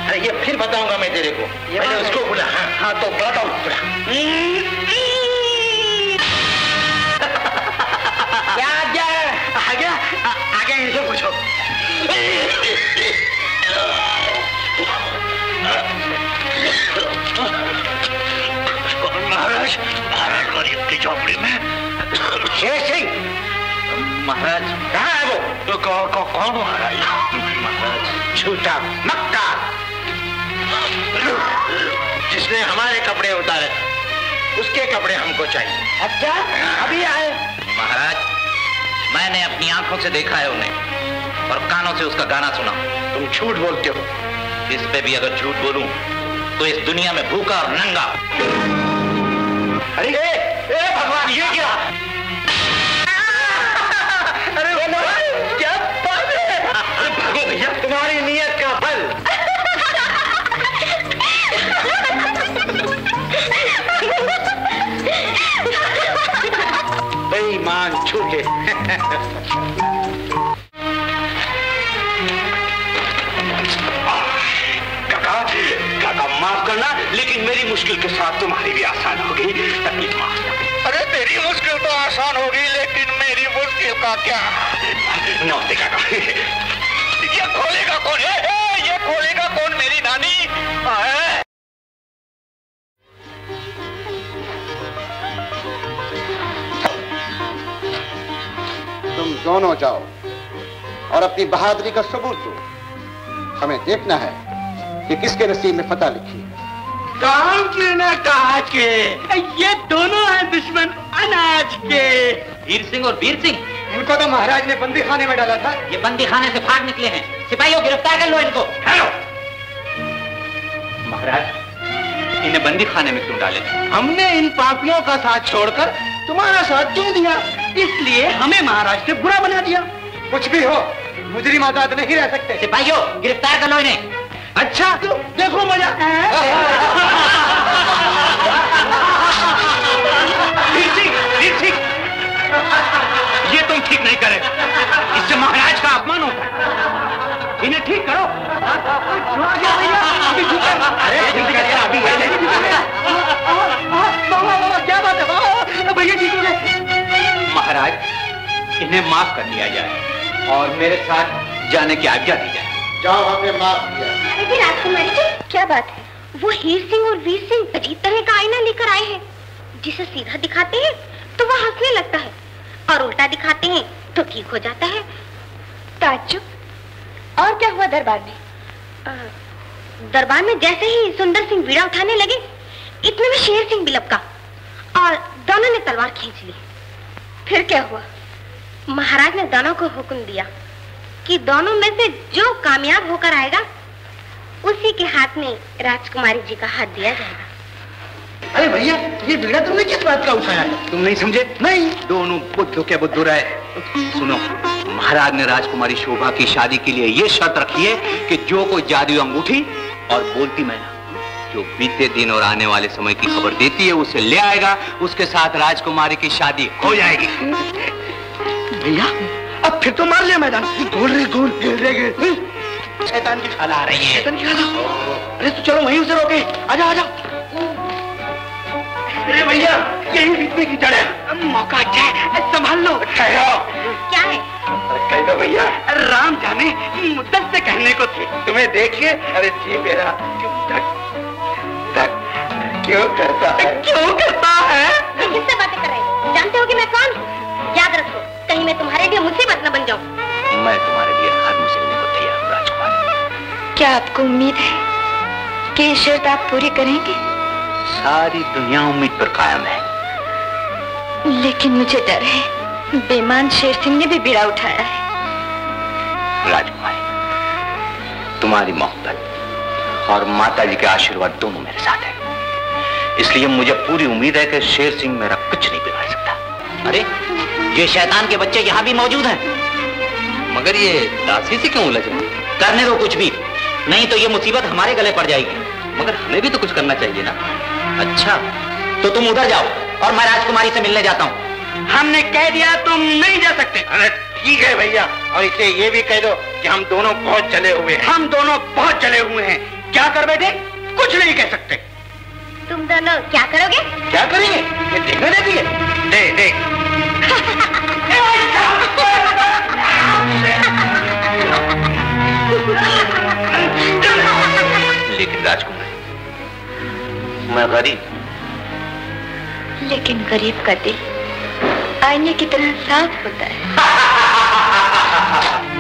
अरे ये फिर बताऊँगा मैं तेरे को। ये पहले उसको बुला। हाँ हाँ तो बुलाता हूँ। बुला। क्या आ गया? आ- आगे इनसे पूछो। (laughs) महाराज। महाराज गरीब की झोपड़ी में। शेर सिंह महाराज कहाँ है वो? तो कौन कौन कौन महाराज? महाराज झूठा मक्का। जिसने हमारे कपड़े उतारे उसके कपड़े हमको चाहिए। अच्छा अभी आए। महाराज मैंने अपनी आँखों से देखा है उन्हें और कानों से उसका गाना सुना। तुम झूठ बोलते हो। इस पे भी अगर झूठ बोलूँ तो इस दुनिया में भूखा और नंगा। अरे ए, ए भगवान ये क्या? अरे क्या बात है? अरे भागो भैया तुम्हारी नीयत का फल। (laughs) बेईमान झूठे (laughs) लेकिन मेरी मुश्किल के साथ तुम्हारी भी आसान हो गई तकलीफ़ माफ़ अरे तेरी मुश्किल तो आसान होगी लेकिन मेरी मुश्किल का क्या? नमस्ते काका ये खोलेगा कौन? है ए, ये खोलेगा कौन मेरी नानी? है? तुम दोनों जाओ और अपनी बहादुरी का सबूत दो। हमें देखना है कि किसके नसीब में फतह लिखी है। काम के ना कहा के ये दोनों हैं दुश्मन अनाज के। वीर सिंह और वीर सिंह इनको तो महाराज ने बंदी खाने में डाला था। ये बंदी खाने से भाग निकले हैं। सिपाहियों गिरफ़्तार कर लो इनको। महाराज इन्हें बंदी खाने में क्यों डाले? हमने इन पापियों का साथ छोड़कर तुम्हारा साथ क्यों दिया? इसलिए हमें महाराज से बुरा बना दिया। कुछ भी हो मुजरिम आज़ाद नहीं रह सकते। सिपाहियों गिरफ़्तार कर लो इन्हें। अच्छा देखो मज़ा। सिंह ये तुम ठीक नहीं करे। इससे महाराज का अपमान होता है। इन्हें ठीक करो। है। भैया ठीक हो महाराज, इन्हें माफ़ कर दिया जाए और मेरे साथ जाने की आज्ञा दी जाए। जाओ हमने माफ़ किया। अरे राजकुमारी जी, क्या बात है? वो हीर सिंह और वीर सिंह अजीब तरह का आईना लेकर आए हैं। जिसे सीधा दिखाते हैं तो वह हंसने लगता है। और उल्टा दिखाते हैं तो ठीक हो जाता है। ताज्जुब और क्या हुआ दरबार में? दरबार में जैसे ही सुंदर सिंह बीड़ा उठाने लगे, इतने में शेर सिंह भी लपका और दोनों ने तलवार खींच ली। फिर क्या हुआ? महाराज ने दोनों को हुक्म दिया। कि दोनों में से जो कामयाब होकर आएगा उसी के हाथ में राजकुमारी जी का हाथ दिया जाएगा। अरे भैया ये बीड़ा तुमने किस बात का उठाया? है तुम नहीं समझे? नहीं। दोनों बुद्धू के बुद्धू रहे। सुनो महाराज ने राजकुमारी शोभा की शादी के लिए ये शर्त रखी है कि जो कोई जादू अंगूठी और बोलती मैना जो बीते दिन और आने वाले समय की खबर देती है उसे ले आएगा। उसके साथ राजकुमारी की शादी हो जाएगी। भैया अब फिर तो मार लिया मैदान। गोल रे गोल गिर रे गिर शैतान की खाला आ रही है। शैतान की खाला अरे तो चलो वहीं उसे रोके। आजा आजा। अरे भैया यही बीतने की जड़ है। मौका अच्छा है। संभाल लो। ठहरो क्या है? कह दो भैया। राम जाने मुद्दत से कहने को थे। तुम्हें देखिए अरे जी मेरा क्यों धक धक क्यों करता है? क्यों करता है? किससे बातें कर रहे हैं? जानते हो कि मैं कौन हूँ? याद रखो कहीं मैं तुम्हारे लिए मुसीबत न बन जाऊँ। मैं तुम्हारे लिए हर मुसीबत को तैयार हूँ राजकुमारी। क्या आपको उम्मीद है कि ये शर्त आप पूरी करेंगे? सारी दुनिया उम्मीद पर कायम है। लेकिन मुझे डर है। बेमान शेर सिंह ने भी बीड़ा उठाया है। राजकुमारी तुम्हारी मोहब्बत और माता जी के आशीर्वाद दोनों मेरे साथ है। इसलिए मुझे पूरी उम्मीद है कि शेर सिंह मेरा कुछ नहीं बिगाड़ सकता। अरे ये शैतान के बच्चे यहाँ भी मौजूद हैं। मगर ये दासी से क्यों उलझ? रहे करने दो कुछ भी। नहीं तो ये मुसीबत हमारे गले पड़ जाएगी। मगर हमें भी तो कुछ करना चाहिए ना। अच्छा तो तुम उधर जाओ और मैं राजकुमारी से मिलने जाता हूँ। हमने कह दिया तुम नहीं जा सकते। अरे ठीक है भैया और इसे ये भी कह दो कि हम दोनों बहुत चले हुए हैं। हम दोनों बहुत चले हुए हैं। क्या कर बैठे? कुछ नहीं कह सकते। तुम दोनों क्या करोगे? क्या करेंगे? ये देखने देती है। दे देख लेकिन राजकुमारी मैं गरीब लेकिन गरीब का दिल आईने की तरह साफ़ होता है।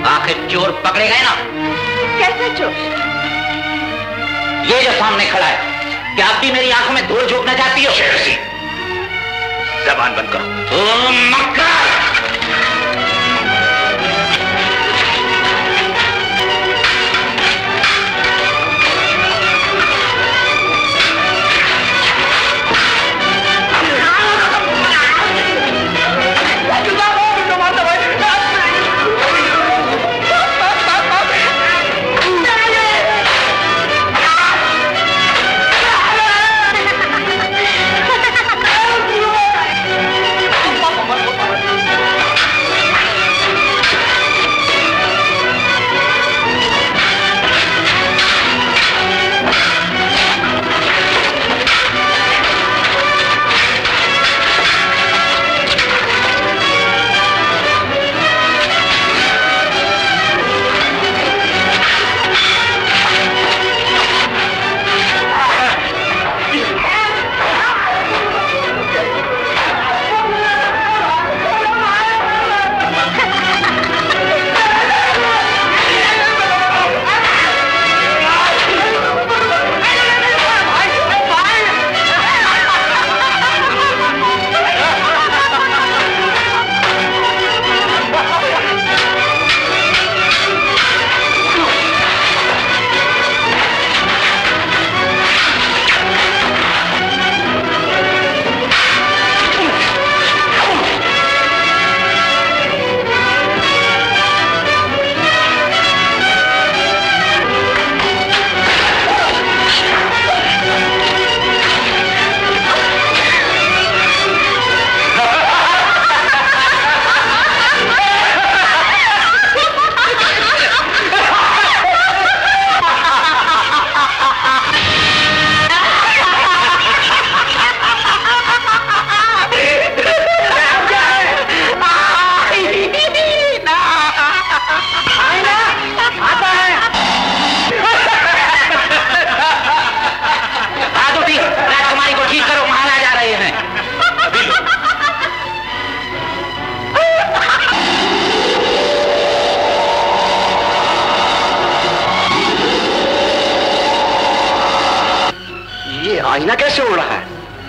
(laughs) आखिर चोर पकड़े गए ना? कैसा चोर? ये जो सामने खड़ा है क्या आप भी मेरी आँखों में धूल झोंकना चाहती हो? जबान बंद मक्का।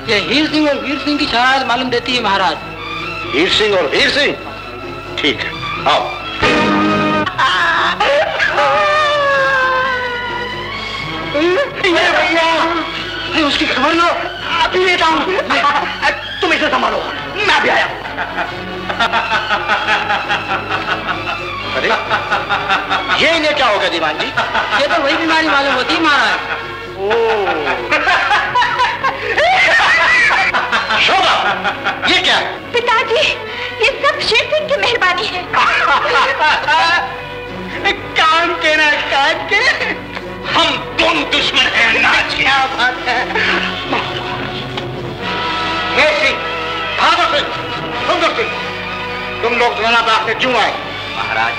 ये हीर सिंह और वीर सिंह की शरारत मालूम देती है महाराज। हीर सिंह और वीर सिंह? ठीक है आओ। ये भैया उसकी खबर लो। अभी लेता हूँ तुम इसे संभालो। मैं भी आया हूँ। अरे ये इन्हें क्या हो गया दीवान जी? ये तो वही बीमारी मालूम होती है महाराज। शोभा ये क्या? है पिताजी ये सब शेर सिंह की मेहरबानी है। कान के ना कान के। हम दोनों दुश्मन हैं नाच क्या बात है? भागो सिंह सुंदर सिंह। तुम लोग दोनों बाग से क्यों आए? महाराज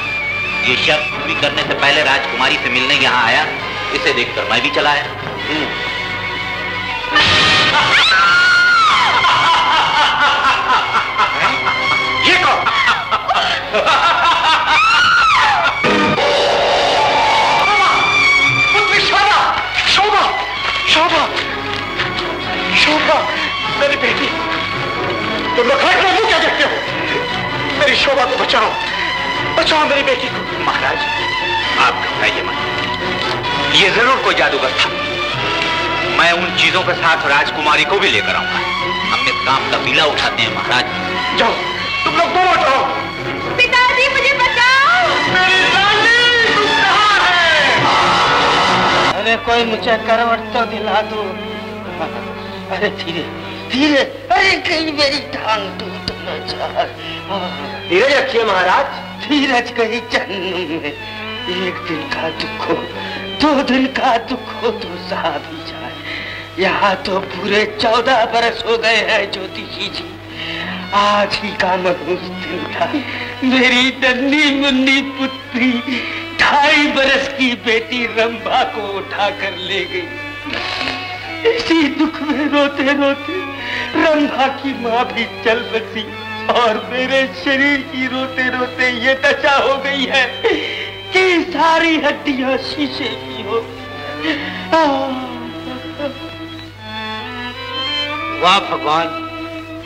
ये शर्त पूरी करने से पहले राजकुमारी से मिलने यहाँ आया इसे देखकर मैं भी चला आया। शोभा शोभा मेरी शोभा को बचाओ। बचाओ मेरी बेटी को। महाराज आप घबराइए मत ये ज़रूर कोई जादूगर था। मैं उन चीज़ों के साथ राजकुमारी को भी लेकर आऊँगा। हम इस काम का बीला उठाते हैं, महाराज। जाओ, तुम लोग दोनों जाओ अरे कोई मुझे करवट तो दिला दो। अरे धीरे धीरे अरे कहीं मेरी टांग टूट न जाए। धीरज रखिए महाराज। धीरज कहीं जन्म में एक दिन का दुख हो दो दिन का दुख हो तो सहा भी जाए। यहाँ तो पूरे चौदह बरस हो गए हैं ज्योतिषी जी। आज ही का दिन था मेरी नन्ही मुन्नी पुत्री ढाई बरस की बेटी रंभा को उठा कर ले गई। इसी दुख में रोते रोते रंभा की माँ भी चल बसी और मेरे शरीर की रोते रोते ये दशा हो गई है कि सारी हड्डियाँ शीशे की हो वाह, भगवान,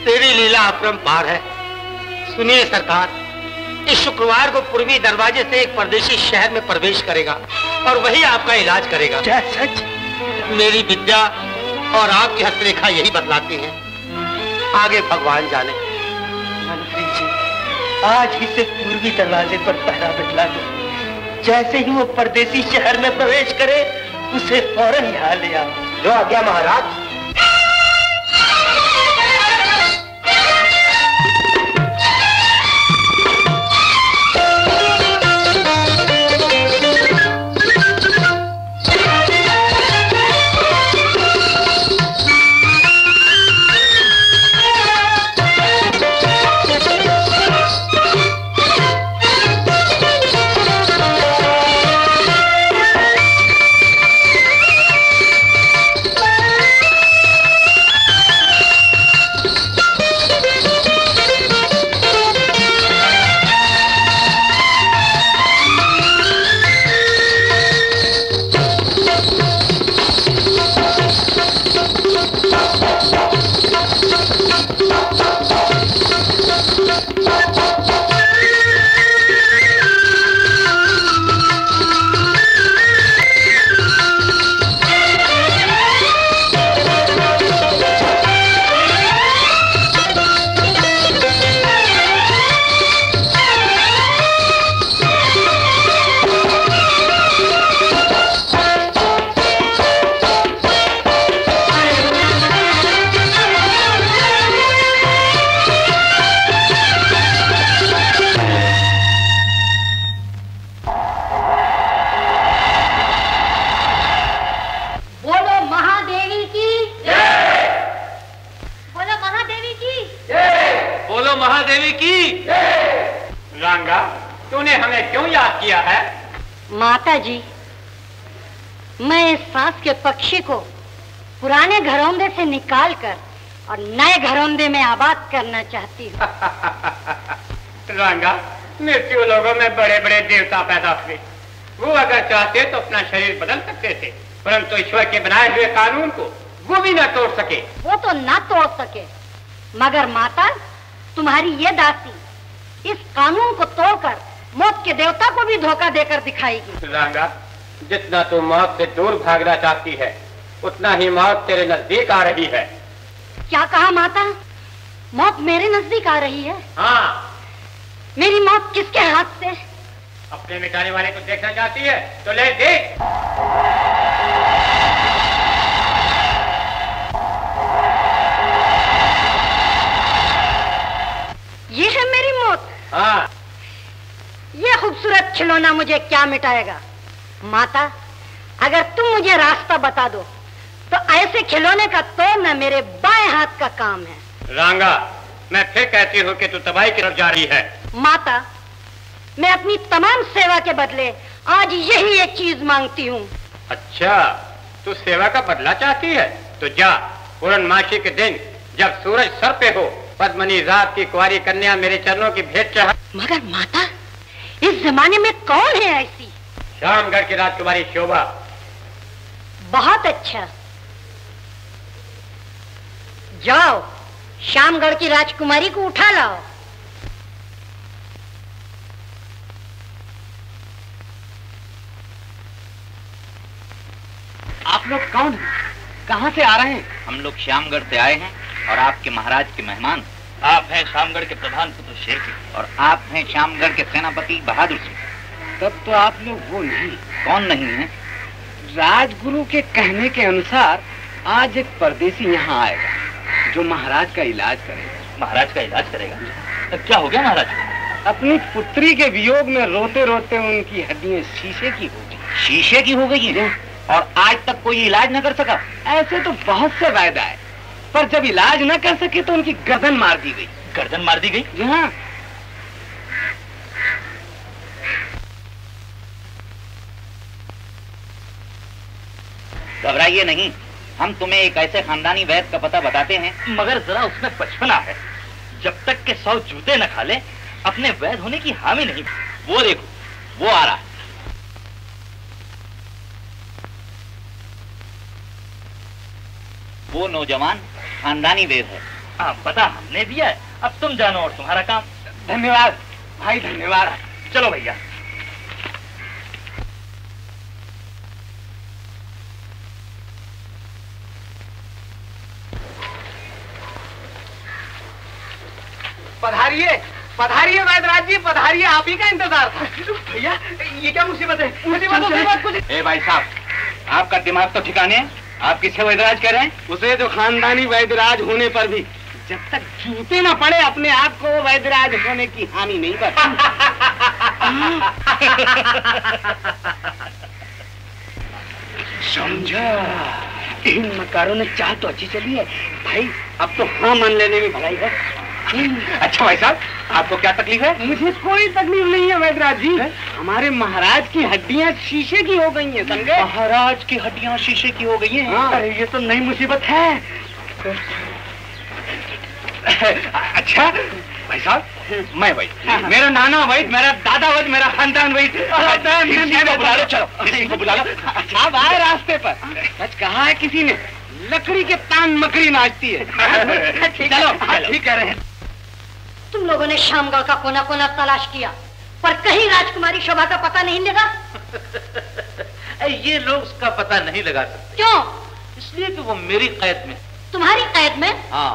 तेरी लीला अपरंपार है। सुनिए सरकार इस शुक्रवार को पूर्वी दरवाजे से एक परदेशी शहर में प्रवेश करेगा और वही आपका इलाज करेगा। क्या सच। मेरी विद्या और आपकी हस्तरेखा यही बतलाती है। आगे भगवान जाने। मंत्री जी आज ही से पूर्वी दरवाजे पर पहरा बिठला दो। जैसे ही वो परदेसी शहर में प्रवेश करे उसे फ़ौरन यहाँ ले आओ। जो आज्ञा महाराज चाहती हूँ। रांगा मृत्यु लोगों में बड़े बड़े देवता पैदा हुए। वो अगर चाहते तो अपना शरीर बदल सकते थे परंतु ईश्वर के बनाए हुए कानून को वो भी न तोड़ सके। वो तो ना तोड़ सके। मगर माता तुम्हारी ये दासी इस कानून को तोड़कर मौत के देवता को भी धोखा देकर दिखाएगी। रांगा जितना तू मौत से दूर भागना चाहती है उतना ही मौत तेरे नज़दीक आ रही है। क्या कहा माता मौत? मेरे नज़दीक आ रही है। हाँ। मेरी मौत किसके हाथ से? अपने मिटाने वाले को देखना चाहती है तो ले देख। ये है मेरी मौत। हाँ। ये खूबसूरत खिलौना मुझे क्या मिटाएगा? माता अगर तुम मुझे रास्ता बता दो तो ऐसे खिलौने का तोड़ना मेरे बाएँ हाथ का काम है। रांगा। मैं फिर कहती हूँ कि तू तबाही की तरफ़ जा रही है। माता मैं अपनी तमाम सेवा के बदले आज यही एक चीज़ मांगती हूँ। अच्छा तू सेवा का बदला चाहती है? तो जा पूर्णमासी के दिन जब सूरज सर पे हो पद्मनी रात की कुआरी कन्या मेरे चरणों की भेंट चढ़ा। मगर माता इस जमाने में कौन है ऐसी? शामगढ़ की राजकुमारी शोभा। बहुत अच्छा। जाओ शामगढ़ की राजकुमारी को उठा लाओ। आप लोग कौन हैं? कहाँ से आ रहे हैं? हम लोग श्यामगढ़ से आए हैं और आपके महाराज के मेहमान। आप हैं श्यामगढ़ के प्रधान पुत्र शेर के और आप हैं श्यामगढ़ के सेनापति बहादुर सिंह। तब तो आप लोग वो नहीं। कौन नहीं है? राजगुरु के कहने के अनुसार आज एक परदेसी यहाँ आएगा। जो महाराज का इलाज करेगा। महाराज का इलाज करेगा? तो क्या हो गया महाराज? अपनी पुत्री के वियोग में रोते रोते उनकी हड्डियाँ शीशे की हो गई। शीशे की हो गई? है। और आज तक कोई इलाज न कर सका? ऐसे तो बहुत से वायदा है पर जब इलाज न कर सके तो उनकी गर्दन मार दी गई। गर्दन मार दी गई? जी हाँ। घबराइए नहीं। हम तुम्हें एक ऐसे खानदानी वैद का पता बताते हैं मगर जरा उसमें बचपना है। जब तक के सौ जूते न खा ले अपने वैद होने की हामी नहीं। वो देखो वो आ रहा है। वो नौजवान खानदानी वेद है। हाँ पता हमने दिया है। अब तुम जानो और तुम्हारा काम। धन्यवाद। भाई धन्यवाद। चलो भैया। पधारिए पधारिए वैदराज जी पधारिए आप ही का इंतज़ार। था भैया ये क्या मुसीबत है? मुसीबत मुसीबत कुछ ए भाई साहब आपका दिमाग तो ठिकाने आप किसे वैदराज कह रहे हैं? उसे तो खानदानी वैदराज होने पर भी। जब तक जूते ना पड़े अपने आप को वैदराज होने की हानि नहीं कर समझा। इन मकारों ने चाह तो अच्छी चली है। भाई अब तो हाँ मान लेने में भलाई है। अच्छा भाई साहब आपको क्या तकलीफ़ है? मुझे कोई तकलीफ़ नहीं है वैदराज जी। हमारे महाराज की हड्डियाँ शीशे की हो गई हैं समझे? महाराज की हड्डियाँ शीशे की हो गई हैं? हाँ, अरे ये तो नई मुसीबत है। अच्छा भाई साहब मैं वैद मेरा नाना वैद मेरा दादा वैद मेरा खानदान बुला लो चलो बुला लो। अब आए रास्ते पर। सच कहा है किसी ने? लकड़ी के तान मकड़ी नाचती है। (laughs) चलो। ठीक कह रहे हैं। तुम लोगों ने शामगांव का कोना कोना तलाश किया पर कहीं राजकुमारी शोभा का पता नहीं लगा? (laughs) ये लोग उसका पता नहीं लगा सकते। क्यों? इसलिए कि वो मेरी कैद में। तुम्हारी कैद में? हाँ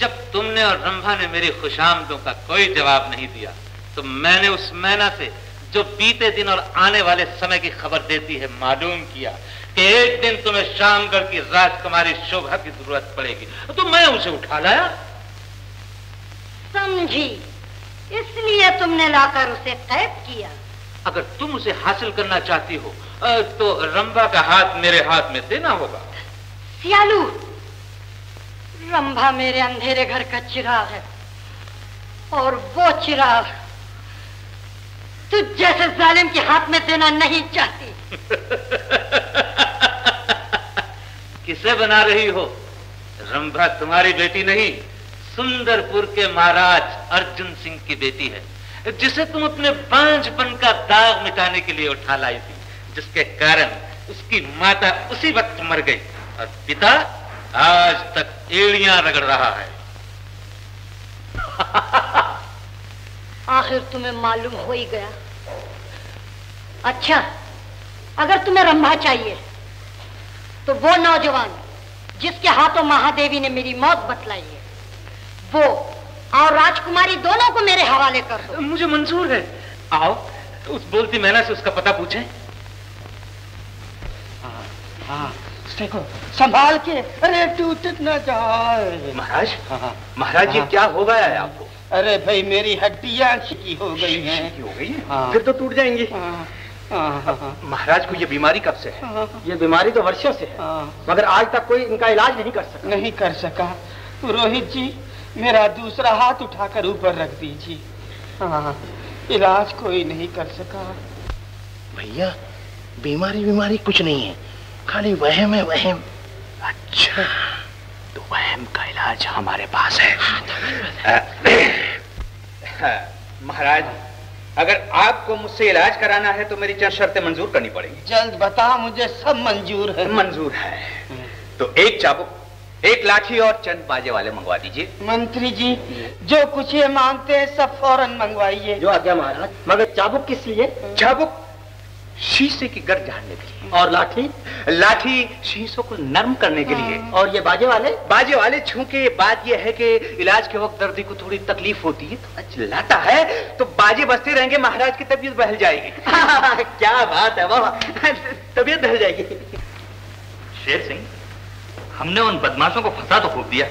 जब तुमने और रंभा ने मेरी खुशामदों का कोई जवाब नहीं दिया तो मैंने उस मैना से जो बीते दिन और आने वाले समय की खबर देती है मालूम किया कि एक दिन तुम्हें शामगढ़ की राजकुमारी शोभा की ज़रूरत पड़ेगी। तो मैं उसे उठा लाया। समझी। इसलिए तुमने लाकर उसे कैद किया। अगर तुम उसे हासिल करना चाहती हो तो रंभा का हाथ मेरे हाथ में देना होगा। सियालू रंभा मेरे अंधेरे घर का चिराग है। और वो चिराग तुझ जैसे जालिम के हाथ में देना नहीं चाहती। (laughs) किसे बना रही हो? रंभा तुम्हारी बेटी नहीं। सुंदरपुर के महाराज अर्जुन सिंह की बेटी है, जिसे तुम अपने बांझपन का दाग मिटाने के लिए उठा लाई थी, जिसके कारण उसकी माता उसी वक्त मर गई और पिता आज तक एड़ियाँ रगड़ रहा है। आखिर तुम्हें मालूम हो ही गया। अच्छा अगर तुम्हें रंभा चाहिए तो वो नौजवान जिसके हाथों महादेवी ने मेरी मौत बतलाई है वो और राजकुमारी दोनों को मेरे हवाले कर दो। मुझे मंजूर है। आओ उस बोलती मैना से उसका पता पूछें। हाँ देखो संभाल के अरे टूट न जाए। महाराज महाराज ये क्या हो गया है आपको? अरे भाई मेरी हड्डियाँ की हो गई हैं। हो गई है? हाँ। फिर तो टूट जाएँगी। हाँ, महाराज को ये बीमारी कब से है? ये बीमारी तो वर्षों से है। मगर आज तक कोई इनका इलाज नहीं कर सका। नहीं कर सका। रोहित जी मेरा दूसरा हाथ उठाकर ऊपर रख दीजिए। हाँ इलाज कोई नहीं कर सका। भैया बीमारी बीमारी कुछ नहीं है। खाली वहम है वहम। अच्छा तो वहम का इलाज हमारे पास है। महाराज अगर आपको मुझसे इलाज कराना है तो मेरी चंद शर्तें मंजूर करनी पड़ेंगी। जल्द बता मुझे सब मंजूर है। मंजूर है। तो एक चाबुक एक लाठी और चंद बाजे वाले मंगवा दीजिए। मंत्री जी जो कुछ ये मांगते हैं सब फ़ौरन मंगवाइए। जो आज्ञा महाराज मगर चाबुक किस लिए? चाबुक शीशे की गर्द झाड़ने के लिए। और लाठी? लाठी शीशों को नरम करने के लिए। और ये बाजे वाले? बाजे वाले छूके बात यह है कि इलाज के वक्त दर्दी को थोड़ी तकलीफ़ होती है तो चिल्लाता है तो बाजे बजते रहेंगे महाराज की तबीयत बहल जाएगी। (laughs) क्या बात है बाबा तबीयत बहल जाएगी। शेर सिंह हमने उन बदमाशों को फंसा तो खूब दिया।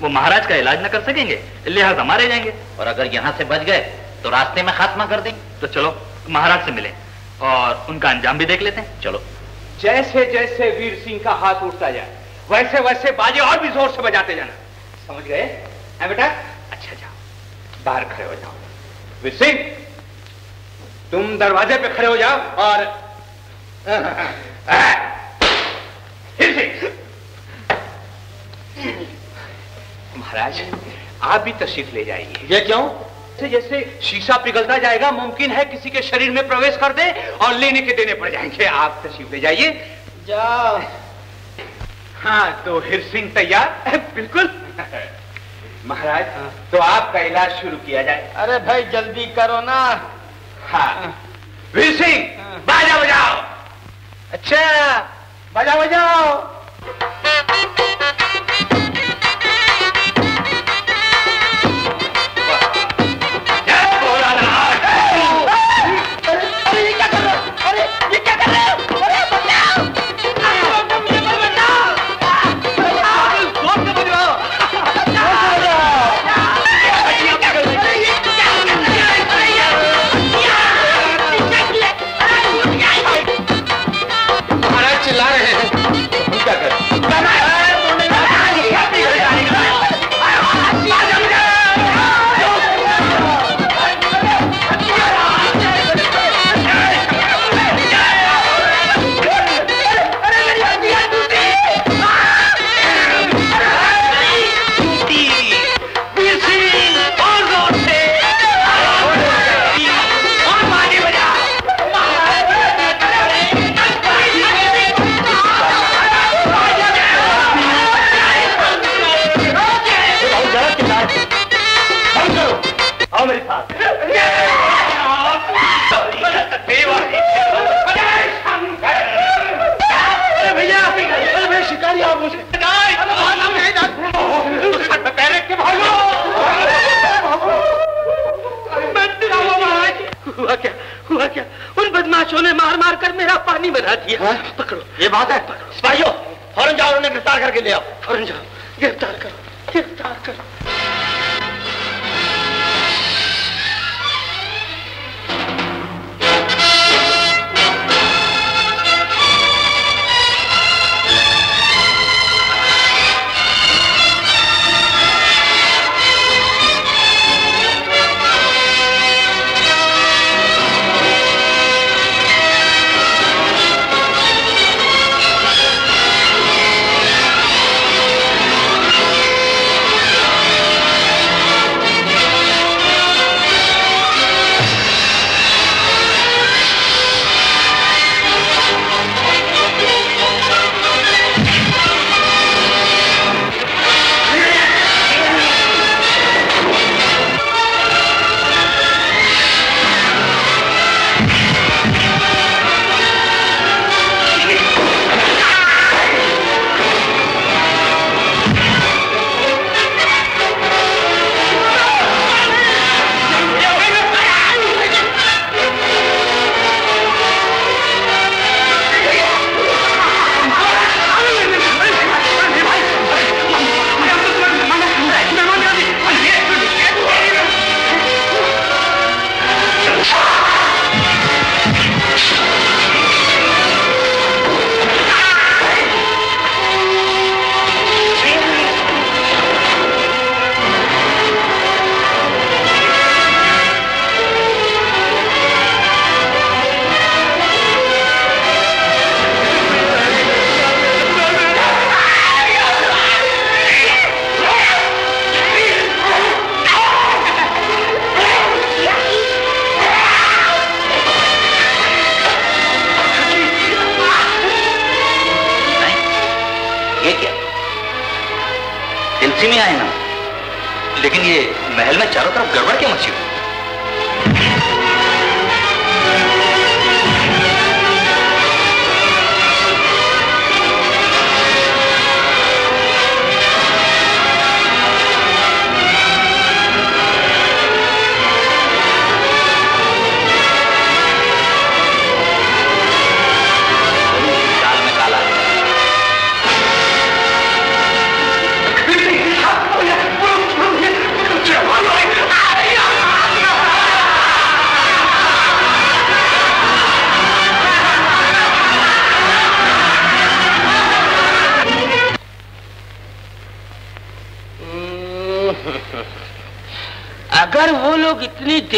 वो महाराज का इलाज न कर सकेंगे लिहाजा मारे जाएँगे। और अगर यहाँ से बच गए तो रास्ते में खात्मा कर देंगे। तो चलो महाराज से मिले और उनका अंजाम भी देख लेते हैं। चलो। जैसे जैसे वीर सिंह का हाथ उठता जाए वैसे वैसे बाजे और भी ज़ोर से बजाते जाना। समझ गए? है बेटा? अच्छा जाओ। बाहर खड़े हो जाओ। वीर सिंह तुम दरवाजे पे खड़े हो जाओ और (laughs) वीर सिंह। महाराज आप भी तशरीफ़ ले जाइए। ये क्यों? जैसे जैसे शीशा पिघलता जाएगा मुमकिन है किसी के शरीर में प्रवेश कर दे और लेने के देने पड़ जाएँगे। आप तशरीफ़ ले जाइए। जाओ। हाँ तो हिर सिंह तैयार। बिल्कुल। महाराज तो आपका इलाज शुरू किया जाए। अरे भाई जल्दी करो ना। हाँ। वीर सिंह बाजा बजाओ। अच्छा बाजा बजाओ।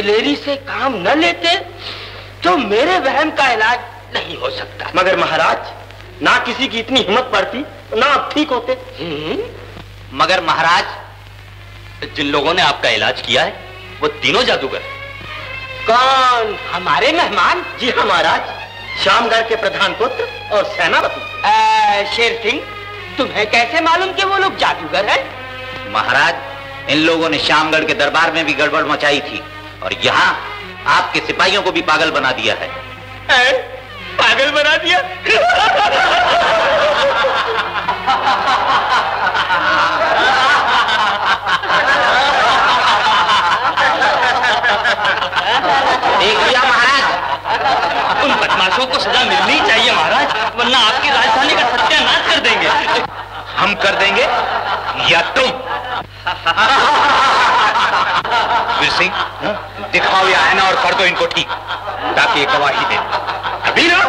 दिलेरी से काम न लेते तो मेरे वहम का इलाज नहीं हो सकता। मगर महाराज ना किसी की इतनी हिम्मत पड़ती ना आप ठीक होते। मगर महाराज जिन लोगों ने आपका इलाज किया है वो तीनों जादूगर कौन? हमारे मेहमान? जी हाँ महाराज। श्यामगढ़ के प्रधान पुत्र और सेनापति। शेर सिंह तुम्हें कैसे मालूम कि वो लोग जादूगर हैं? महाराज इन लोगों ने श्यामगढ़ के दरबार में भी गड़बड़ मचाई थी। और यहाँ आपके सिपाहियों को भी पागल बना दिया है। हैं? पागल बना दिया? देख महाराज उन बदमाशों को सजा मिलनी चाहिए महाराज वरना आपकी राजधानी का सत्यानाश कर देंगे। हम कर देंगे या तुम। वीर सिंह दिखाओ ये आईना और कर दो इनको ठीक ताकि ये गवाही दे। अभी ना।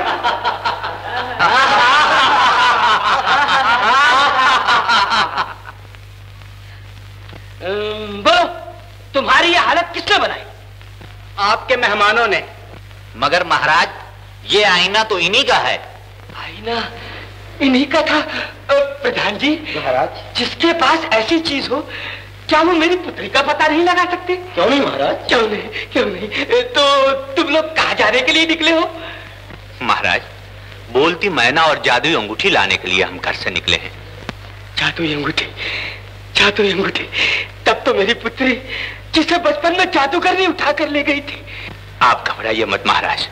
बोलो तुम्हारी ये हालत किसने बनाई? आपके मेहमानों ने। मगर महाराज ये आईना तो इन्हीं का है। आईना? इन्हीं का था। प्रधान जी महाराज। जिसके पास ऐसी चीज़ हो क्या वो मेरी पुत्री का पता नहीं लगा सकते? क्यों नहीं महाराज? क्यों नहीं क्यों नहीं? तो तुम लोग कहा जाने के लिए निकले हो? महाराज बोलती मैना और जादुई अंगूठी लाने के लिए हम घर से निकले हैं। जादुई अंगूठी जादुई अंगूठी। तब तो मेरी पुत्री जिसे बचपन में जादूगर ने उठा कर ले गई थी। आप घबराइए मत महाराज।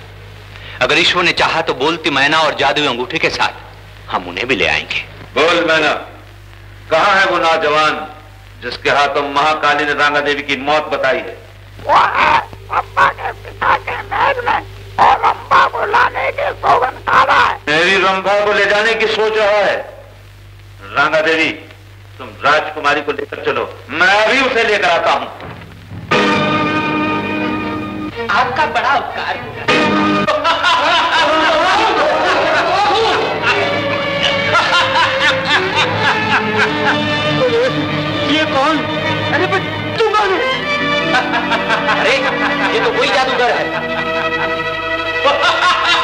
अगर ईश्वर ने चाहा तो बोलती मैना और जादुई अंगूठी के साथ। हम उन्हें भी ले आएँगे। बोल मैना कहाँ है वो नौजवान जिसके हाथों महाकाली ने रांगा देवी की मौत बताई है? वो है पापा के पिता के महल में और रंभा को लाने की है। मेरी रंभा को ले जाने की सोच रहा है। रांगा देवी तुम राजकुमारी को लेकर चलो। मैं भी उसे लेकर आता हूँ। आपका बड़ा उपकार। होगा ये कौन? अरे पर तू कौन है? (laughs) अरे ये तो वही जादूगर है। (laughs)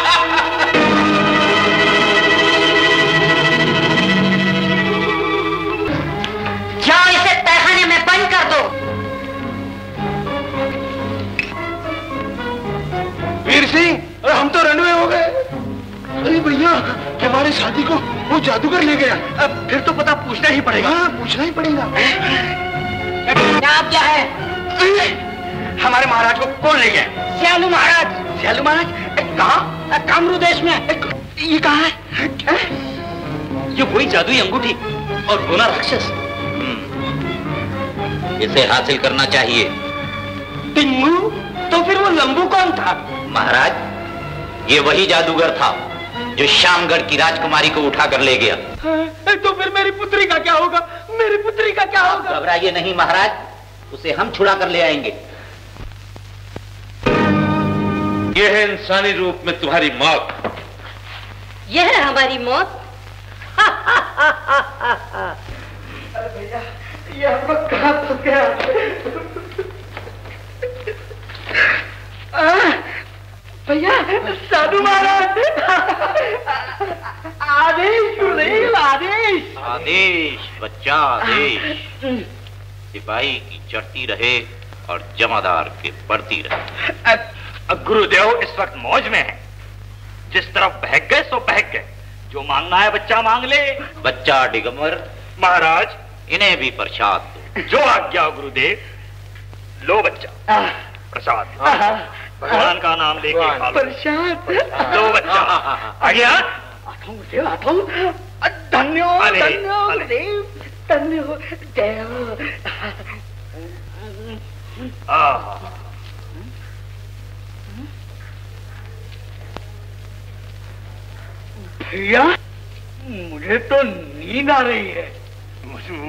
हमारी शादी को वो जादूगर ले गया। अब फिर तो पता पूछना ही पड़ेगा। हाँ पूछना ही पड़ेगा। नाम क्या है? हमारे महाराज को कौन ले गया? श्यालू महाराज। श्यालू महाराज? कहाँ? कामरू देश में। ये कहा है? क्या? ये वही जादुई अंगूठी और गोना राक्षस। इसे हासिल करना चाहिए। टिंगू तो फिर वो लंबू कौन था? महाराज ये वही जादूगर था। जो श्यामगढ़ की राजकुमारी को उठाकर ले गया। हाँ, तो फिर मेरी पुत्री का क्या होगा? मेरी पुत्री का क्या होगा? घबराइए नहीं महाराज। उसे हम छुड़ा कर ले आएँगे। यह है इंसानी रूप में तुम्हारी मौत। यह है हमारी मौत। ये हमको कहाँ फंस गया आ, भैया साधु महाराज। आदेश गुरुदेव आदेश। आदेश बच्चा आदेश। सिपाही की चढ़ती रहे और जमादार के बढ़ती रहे। गुरुदेव इस वक्त मौज में है। जिस तरफ़ बहक गए सो बहक गए। जो मांगना है बच्चा मांग ले। बच्चा डिगमर महाराज। इन्हें भी प्रसाद दो। जो आज्ञा गुरुदेव। लो बच्चा। प्रसाद भगवान का नाम लेके। प्रसाद। लो बच्चा। आज्ञा आता हूँ गुरुदेव आता हूँ धन्य हो अरे, धन्य हो धन्य देव। भैया मुझे तो नींद आ रही है।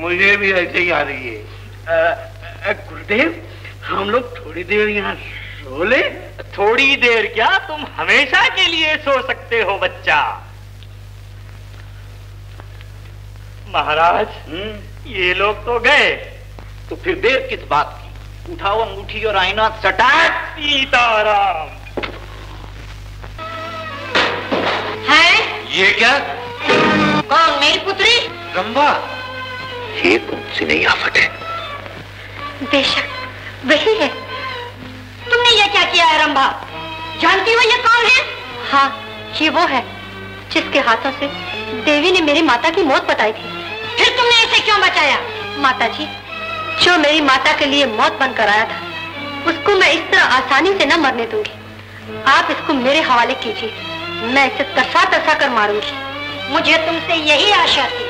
मुझे भी ऐसे ही आ रही है। गुरुदेव हम लोग थोड़ी देर यहाँ सो ले थोड़ी देर क्या तुम हमेशा के लिए सो सकते हो बच्चा? महाराज ये लोग तो गए। तो फिर देर किस बात की? उठाओ अंगूठी और आईना सटा सीताराम। है? ये क्या? कौन मेरी पुत्री? रंबा। ये तुमसे नहीं आफत है। बेशक वही है। तुमने ये क्या किया है रंभा? जानती हो ये कौन है? हाँ ये वो है जिसके हाथों से देवी ने मेरी माता की मौत बताई थी। फिर तुमने इसे क्यों बचाया? माता जी जो मेरी माता के लिए मौत बनकर आया था उसको मैं इस तरह आसानी से न मरने दूँगी। आप इसको मेरे हवाले कीजिए मैं इसे तरसा तरसा कर मारूँगी। मुझे तुमसे यही आशा थी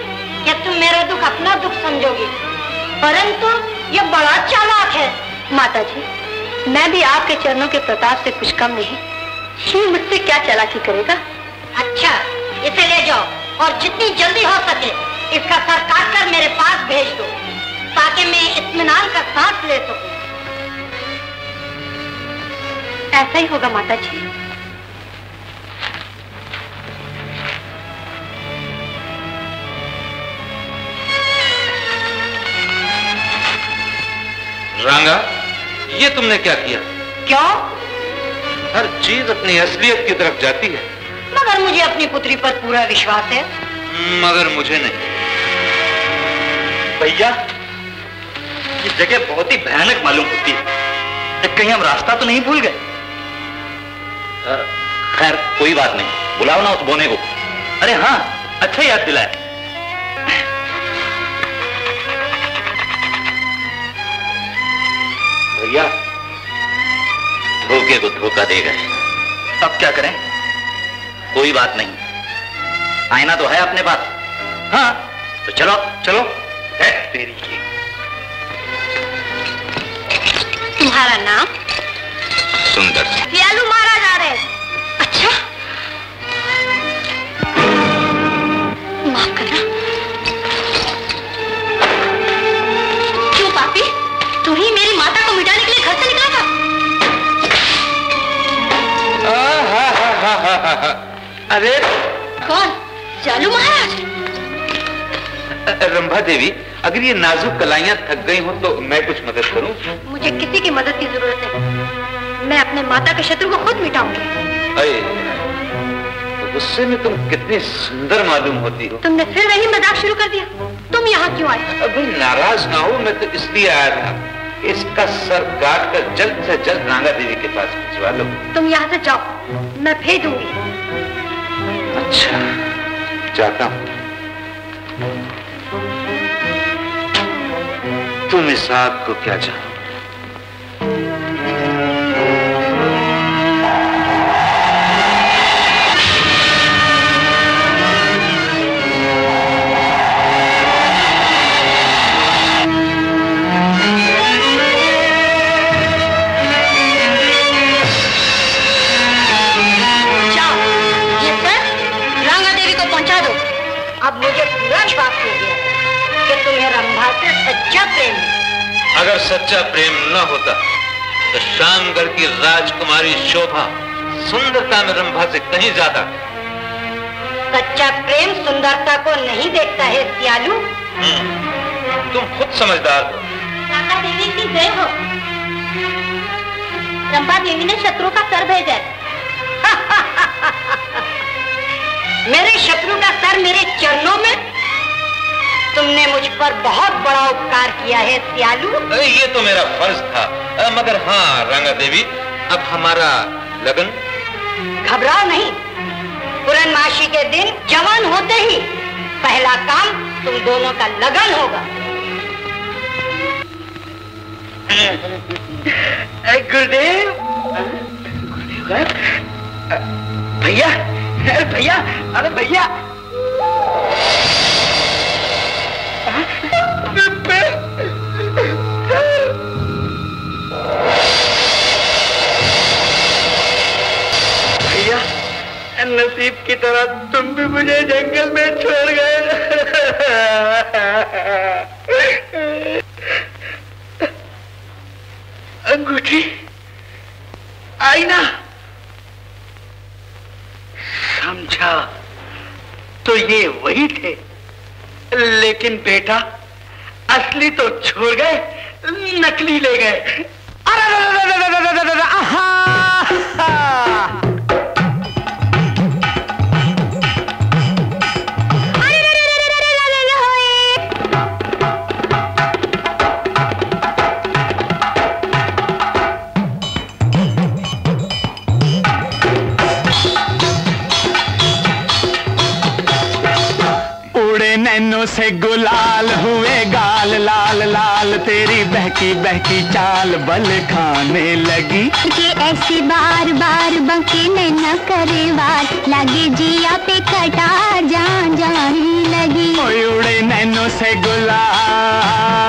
कि तुम मेरा दुख अपना दुख समझोगी। परंतु ये बड़ा चालाक है। माता जी मैं भी आपके चरणों के प्रताप से कुछ कम नहीं। ये मुझसे क्या चालाकी करेगा? अच्छा इसे ले जाओ और जितनी जल्दी हो सके इसका सर काट कर मेरे पास भेज दो ताकि मैं इत्मीनान का सांस ले सकूँ। ऐसा ही होगा माता जी रांगा ये तुमने क्या किया? क्यों? हर चीज़ अपनी असलियत की तरफ़ जाती है। मगर मुझे अपनी पुत्री पर पूरा विश्वास है। मगर मुझे नहीं। भैया ये जगह बहुत ही भयानक मालूम होती है। कहीं हम रास्ता तो नहीं भूल गए। खैर कोई बात नहीं। बुलाओ ना उस बोने को। अरे हाँ अच्छा याद दिलाया। भैया धोखे को धोखा दे गए अब क्या करें? कोई बात नहीं। आईना तो है अपने पास। हाँ। तो चलो। चलो। है तेरी की। तुम्हारा नाम? सुंदर। सियालू (laughs) अरे कौन? सियालू महाराज। रंभा देवी अगर ये नाजुक कलाइयाँ थक गई हो तो मैं कुछ मदद करूँ? मुझे किसी की मदद की ज़रूरत नहीं। मैं अपने माता के शत्रु को खुद मिटाऊँगी। अरे तो गुस्से में तुम कितनी सुंदर मालूम होती हो। तुमने फिर वही मज़ाक शुरू कर दिया। तुम यहाँ क्यों आए? अभी नाराज़ ना हो मैं तो इसलिए आया था। इसका सर काट कर जल्द से जल्द नागा देवी के पास भिजवा लो। तुम यहाँ से जाओ। मैं भेजूँगी। अच्छा। जाता हूँ। तुम इस आग को क्या जानो सच्चा प्रेम न होता तो शामगढ़ की राजकुमारी शोभा सुंदरता में रंभा से कहीं ज़्यादा। सच्चा प्रेम सुंदरता को नहीं देखता है सियालू। तुम खुद समझदार हो। रंभा देवी की जय हो। रंभा देवी ने शत्रु का सर भेजा है। (laughs) मेरे शत्रु का सर मेरे चरणों में तुमने मुझ पर बहुत बड़ा उपकार किया है सियालू। ये तो मेरा फ़र्ज़ था। अ, मगर हाँ रंगा देवी अब हमारा लगन? घबराओ नहीं। पूर्णमासी के दिन जवान होते ही पहला काम तुम दोनों का लगन होगा। गुरुदेव। गुरुदेव भैया अरे भैया अरे भैया नसीब की तरह तुम भी मुझे जंगल में छोड़ गए अंगूठी आई ना समझा तो ये वही थे लेकिन बेटा असली तो छोड़ गए नकली ले गए अरे नैनो से गुलाल हुए गाल लाल लाल तेरी बहकी बहकी चाल बल खाने लगी। के ऐसी बार बार बंके न करे वार लगे जिया पे कटार जान जाने लगी। उड़े नैनो से गुलाल।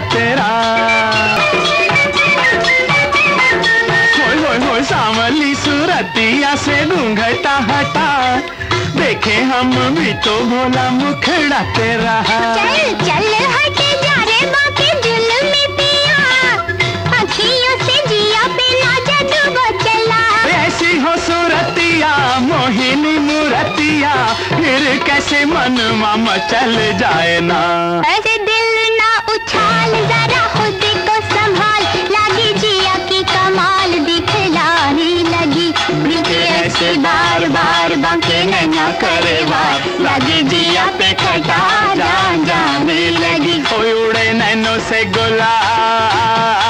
तेरा। होय होय होय सांवली सूरतिया से घूंघटा हटा। देखे हम भी तो भोला मुखड़ा तेरा। चल चल हट जा रे बाके जुल्म पिया। अखियों से जिया पे ना जादू चला। ऐसी हो सूरतिया मोहिनी मूरतिया। फिर कैसे मन मामा चल जाए ना। ऐसे बांके नैना करे वार लगी जिया पे खटा जान जाने लगी। उड़े नैनो से गुलाल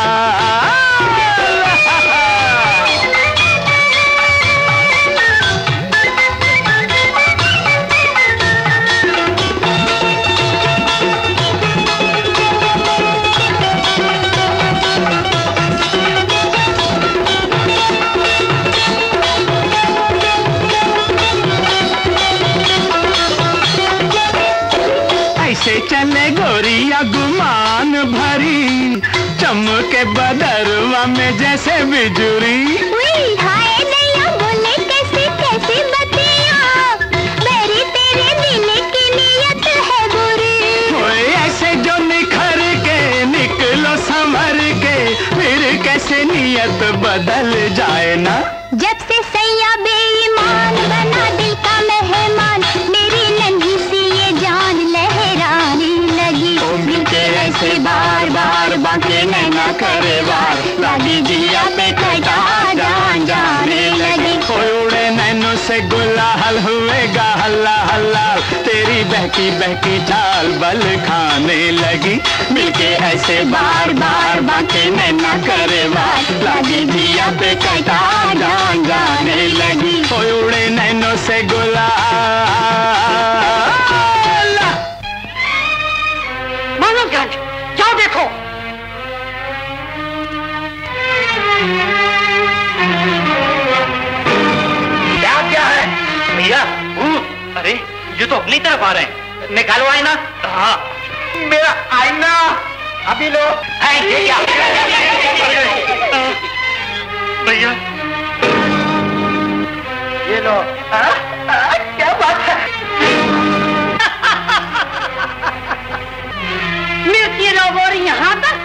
बहकी चाल बल खाने लगी। मिलके ऐसे बार बार बाके नैना करे वार लगी जिया पे कटा जान जाने लगी। कोई उड़े नैनो से जाओ देखो। क्या क्या है? भैया अरे ये तो अपनी तरफ़ आ रहे हैं। निकालो आईना। हाँ। मेरा आईना। अभी लो। है, भैया। ये लो। आ, आ, क्या बात है? मिर्ची रोबोर यहाँ तक।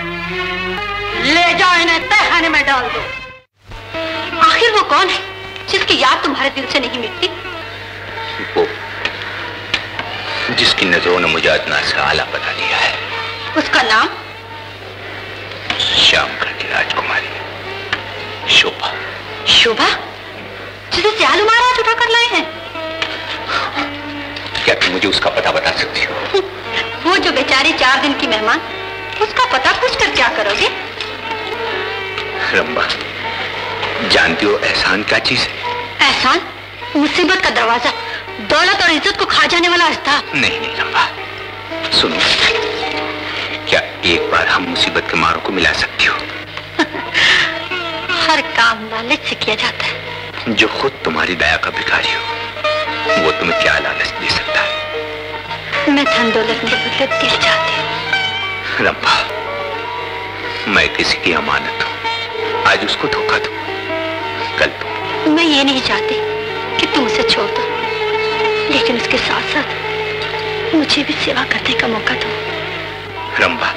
ले जाओ इन्हें तहखाने में डाल दो। आखिर वो कौन है जिसकी याद तुम्हारे दिल से नहीं मिटती? जिसकी नज़रों ने मुझे अदना से आला बना दिया है। उसका नाम? श्यामगढ़ की राजकुमारी। शोभा। शोभा? जिसे सियालू महाराज उठा कर लाए हैं। क्या तुम मुझे उसका पता बता सकती हो? वो जो बेचारी चार दिन की मेहमान उसका पता पूछ कर क्या करोगे? रंबा जानती हो एहसान क्या चीज़ है? एहसान? मुसीबत का दरवाज़ा। दौलत और इज़्ज़त को खा जाने वाला रास्ता। नहीं नहीं रंबा सुनो क्या एक बार हम मुसीबत के मारों को मिला सकती हो? (laughs) हर काम लालच से किया जाता है। जो खुद तुम्हारी दया का भिखारी हो वो तुम्हें क्या लालच दे सकता है? मैं धन दौलत के बदले दिल चाहती हूँ। रंभा मैं किसी की अमानत हूँ। आज उसको धोखा दो। कल तुम मैं ये नहीं चाहती कि तुम उसे छोड़ दो। लेकिन उसके साथ साथ मुझे भी सेवा करने का मौका दो। रंबा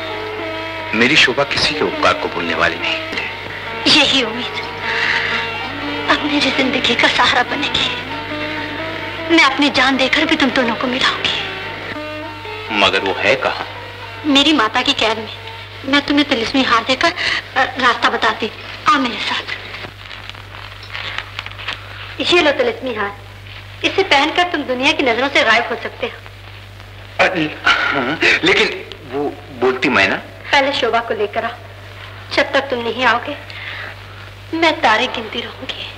मेरी शोभा किसी के उपकार को भूलने वाली नहीं यही उम्मीद। अब मेरी ज़िंदगी का सहारा बनेगी। मैं अपनी जान देकर भी तुम दोनों को मिलाऊँगी। मगर वो है कहा? मेरी माता की कैद में। मैं तुम्हें तिलिस्मी हार देकर रास्ता बताती। आ मेरे साथ। ये लो तिलिस्मी हार। इसे पहनकर तुम दुनिया की नज़रों से गायब हो सकते हो। हाँ, लेकिन वो बोलती मैं ना? पहले शोभा को लेकर आ जब तक तुम नहीं आओगे मैं तारे गिनती रहूँगी।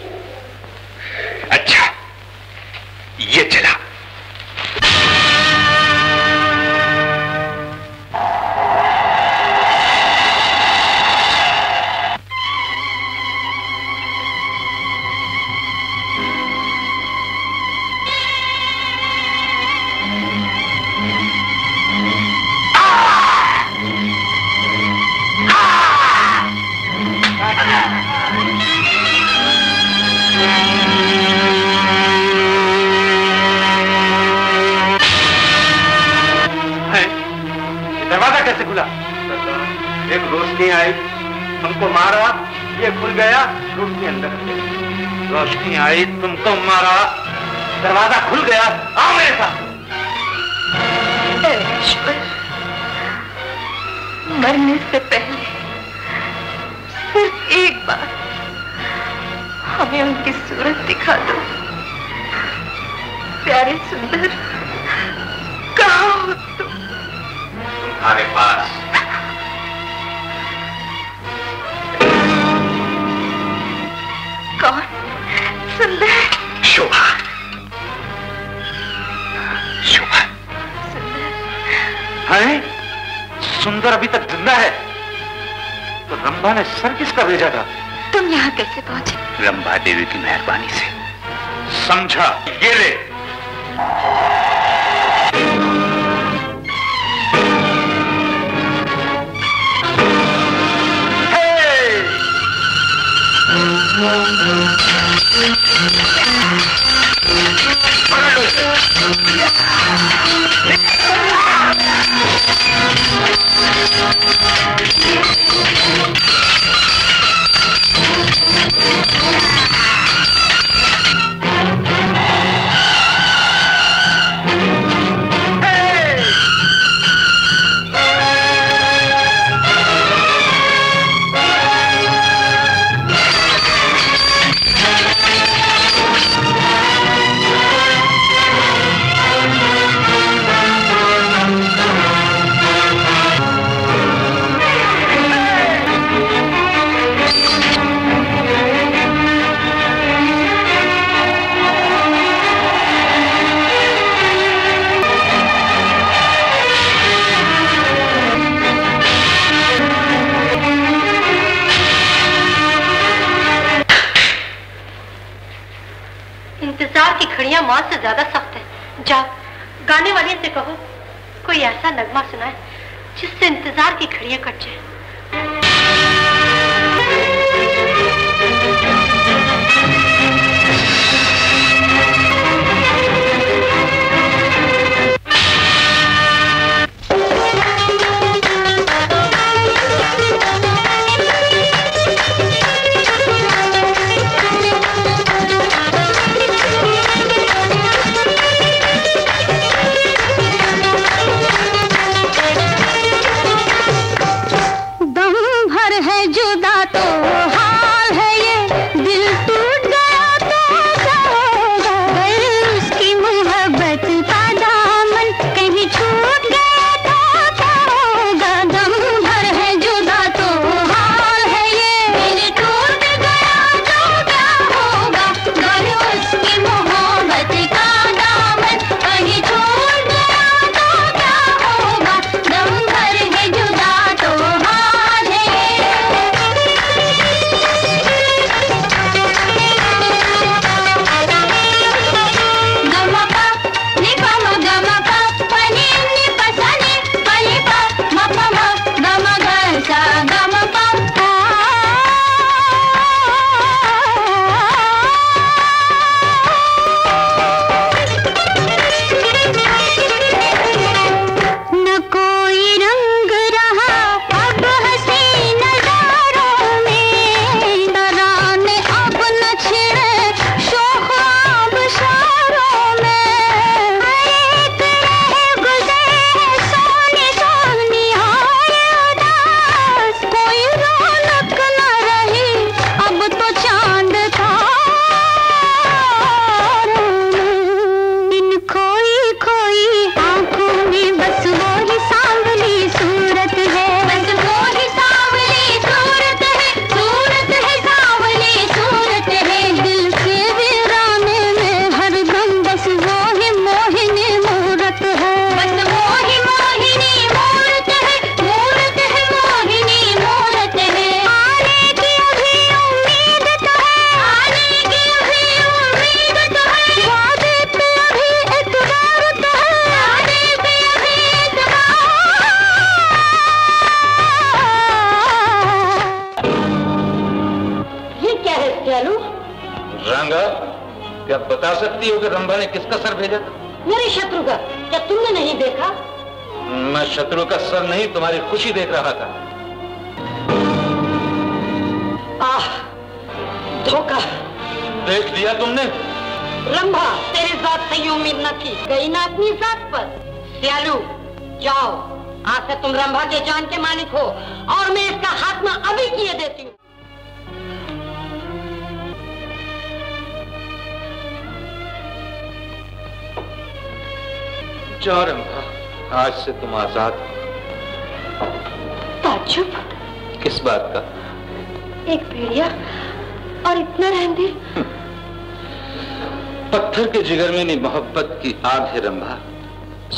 की आग है रंभा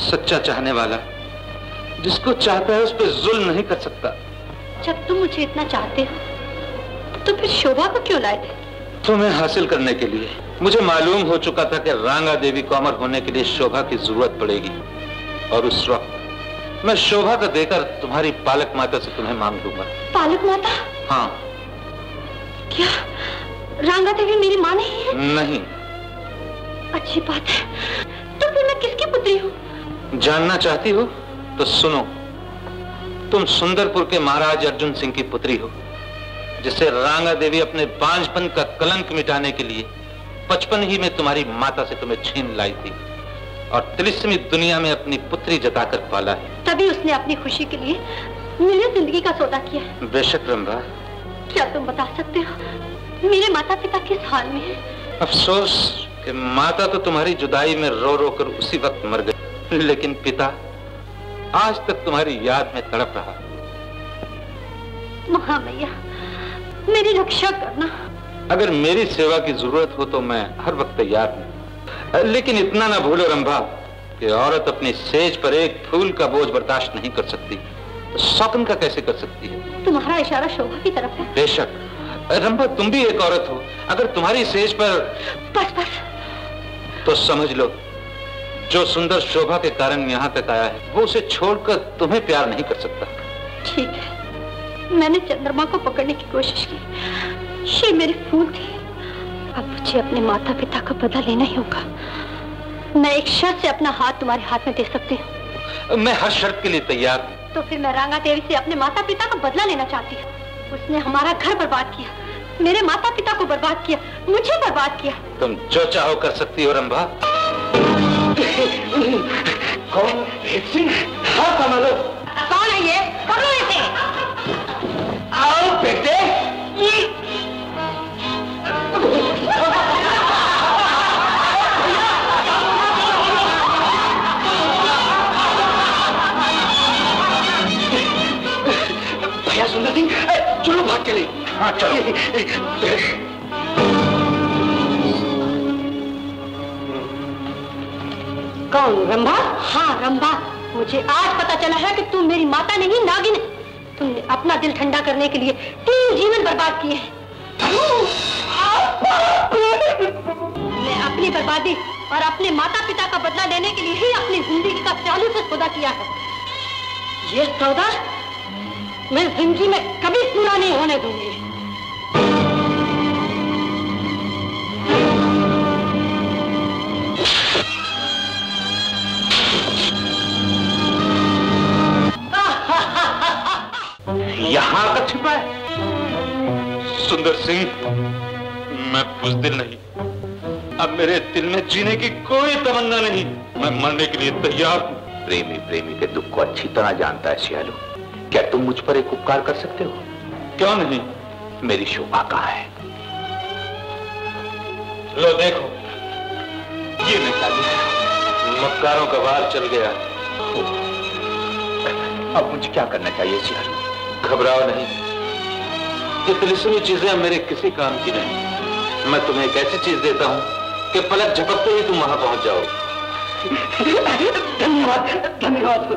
सच्चा चाहने वाला जिसको चाहता है उस पर जुल्म नहीं कर सकता। जब तुम मुझे इतना चाहते हो तो फिर शोभा को क्यों लाए? थे तुम्हें हासिल करने के लिए। मुझे मालूम हो चुका था कि रांगा देवी को अमर होने के लिए शोभा की ज़रूरत पड़ेगी। और उस वक्त मैं शोभा को देकर तुम्हारी पालक माता से तुम्हें मांग लूँगा। पालक माता? हाँ। क्या रांगा देवी मेरी माँ नहीं है? नहीं। अच्छी बात है। तो मैं किसकी पुत्री हूँ? जानना चाहती हो तो सुनो। तुम सुंदरपुर के महाराज अर्जुन सिंह की पुत्री हो जिसे रांगा देवी अपने बांझपन का कलंक मिटाने के लिए बचपन ही में तुम्हारी माता से तुम्हें छीन लाई थी और तिलिस्मी दुनिया में अपनी पुत्री जताकर पाला है। तभी उसने अपनी खुशी के लिए मेरी ज़िंदगी का सौदा किया है। बेशक रंभा। क्या तुम बता सकते हो मेरे माता पिता किस हाल में है? अफसोस कि माता तो तुम्हारी जुदाई में रो रो कर उसी वक्त मर गई। लेकिन पिता आज तक तुम्हारी याद में तड़प रहा। महामैया मेरी रक्षा करना। अगर मेरी सेवा की ज़रूरत हो तो मैं हर वक्त तैयार हूँ। लेकिन इतना ना भूलो रंभा कि औरत अपनी सेज पर एक फूल का बोझ बर्दाश्त नहीं कर सकती। सौतन का कैसे कर सकती है? तुम्हारा इशारा शोभा की तरफ़ है। बेशक। रंभा तुम भी एक औरत हो। अगर तुम्हारी सेज पर बस बस। तो समझ लो जो सुंदर शोभा के कारण यहाँ तक आया है वो उसे छोड़कर तुम्हें प्यार नहीं कर सकता। ठीक है। मैंने चंद्रमा को पकड़ने की कोशिश की। ये मेरे फूल थे। अब मुझे अपने माता पिता का बदला लेना ही होगा। मैं एक शर्त से अपना हाथ तुम्हारे हाथ में दे सकती हूँ। मैं हर शर्त के लिए तैयार हूँ। तो फिर मैं रांगा देवी से अपने माता पिता का बदला लेना चाहती हूँ। उसने हमारा घर बर्बाद किया। मेरे माता पिता को बर्बाद किया। मुझे बर्बाद किया। तुम जो चाहो कर सकती हो रंभा। कौन? सिंह। हाँ कौन है ये? पकड़ो इसे। आओ बेटे। चलो भाग चले हाँ चलो। कौन रंभा? हाँ रंभा। मुझे आज पता चला है कि तू मेरी माता नहीं नागिन। तुमने अपना दिल ठंडा करने के लिए तीन जीवन बर्बाद किए हैं। मैं अपनी बर्बादी और अपने माता पिता का बदला लेने के लिए ही अपनी ज़िंदगी का चालू से सौदा किया है। ये सौदा मैं ज़िंदगी में कभी पूरा नहीं होने दूँगी। यहाँ आकर छिपा है। सुंदर सिंह मैं कुछ दिल नहीं। अब मेरे दिल में जीने की कोई तमन्ना नहीं। मैं मरने के लिए तैयार हूँ। प्रेमी प्रेमी के दुख को अच्छी तरह जानता है सियालू। क्या तुम मुझ पर एक उपकार कर सकते हो? क्यों नहीं? मेरी शोभा कहा है। लो देखो। ये मक्कारों का वार चल गया। अब मुझे क्या करना चाहिए सियालू घबराओ नहीं। ये तिलिस्मी चीज़ें मेरे किसी काम की नहीं। मैं तुम्हें एक ऐसी चीज़ देता हूँ कि पलक झपकते ही तुम वहाँ पहुँच जाओ। धन्यवाद धन्यवाद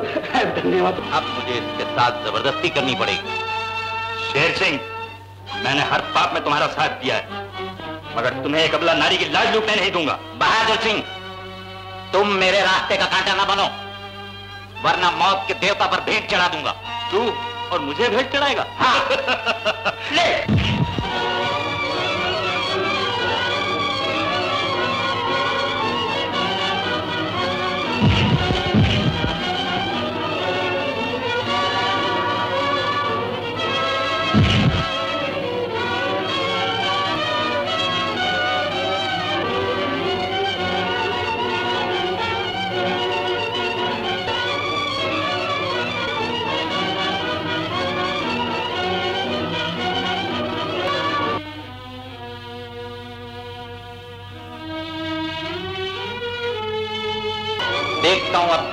धन्यवाद। अब मुझे इसके साथ ज़बरदस्ती करनी पड़ेगी। शेर सिंह मैंने हर पाप में तुम्हारा साथ दिया है। मगर तुम्हें एक अबला नारी की लाज लूटने नहीं दूँगा। बहादुर सिंह तुम मेरे रास्ते का कांटा ना बनो वरना मौत के देवता पर भेंट चढ़ा दूँगा। तू और मुझे भेंट चढ़ाएगा। हाँ। (laughs) ले।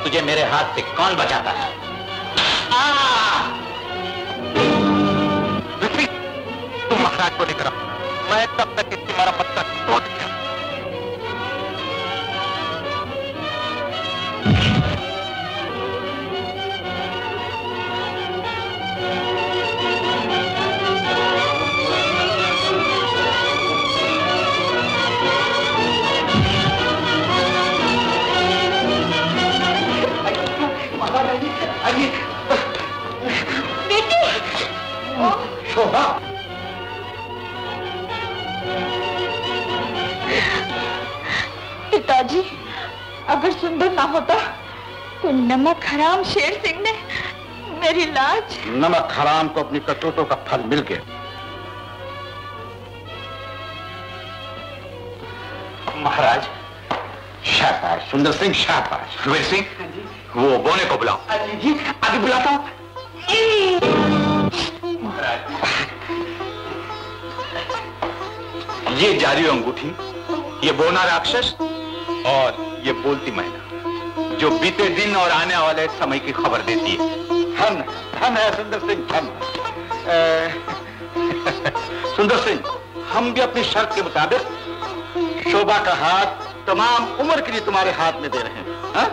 तुझे मेरे हाथ से कौन बचाता है? तुम महाराज को लेकर मैं तब तक अगर सुंदर ना होता तो नमक हराम शेर सिंह ने मेरी लाज। नमक हराम को अपनी करतूतों का फल मिल गया। महाराज शाबाश सुंदर सिंह शाबाश वीर सिंह वो बोने को बुलाओ। जी अभी बुलाता हूँ। ये जारी अंगूठी ये बोना राक्षस और ये बोलती मैना जो बीते दिन और आने वाले समय की खबर देती है। धन धन है सुंदर सिंह धन। (laughs) सुंदर सिंह हम भी अपनी शर्त के मुताबिक शोभा का हाथ तमाम उम्र के लिए तुम्हारे हाथ में दे रहे हैं हाँ?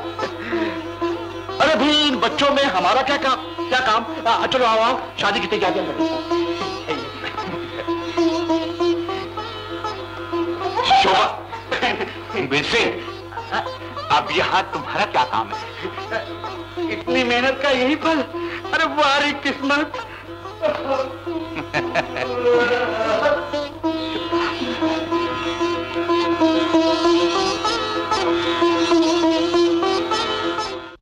(laughs) अरे भी इन बच्चों में हमारा क्या काम क्या काम? आ, चलो आओ आओ शादी की तैयारियाँ करें (laughs) शोभा सिंह अब यहाँ तुम्हारा क्या काम है? इतनी मेहनत का यही फल? अरे वारी किस्मत। (laughs)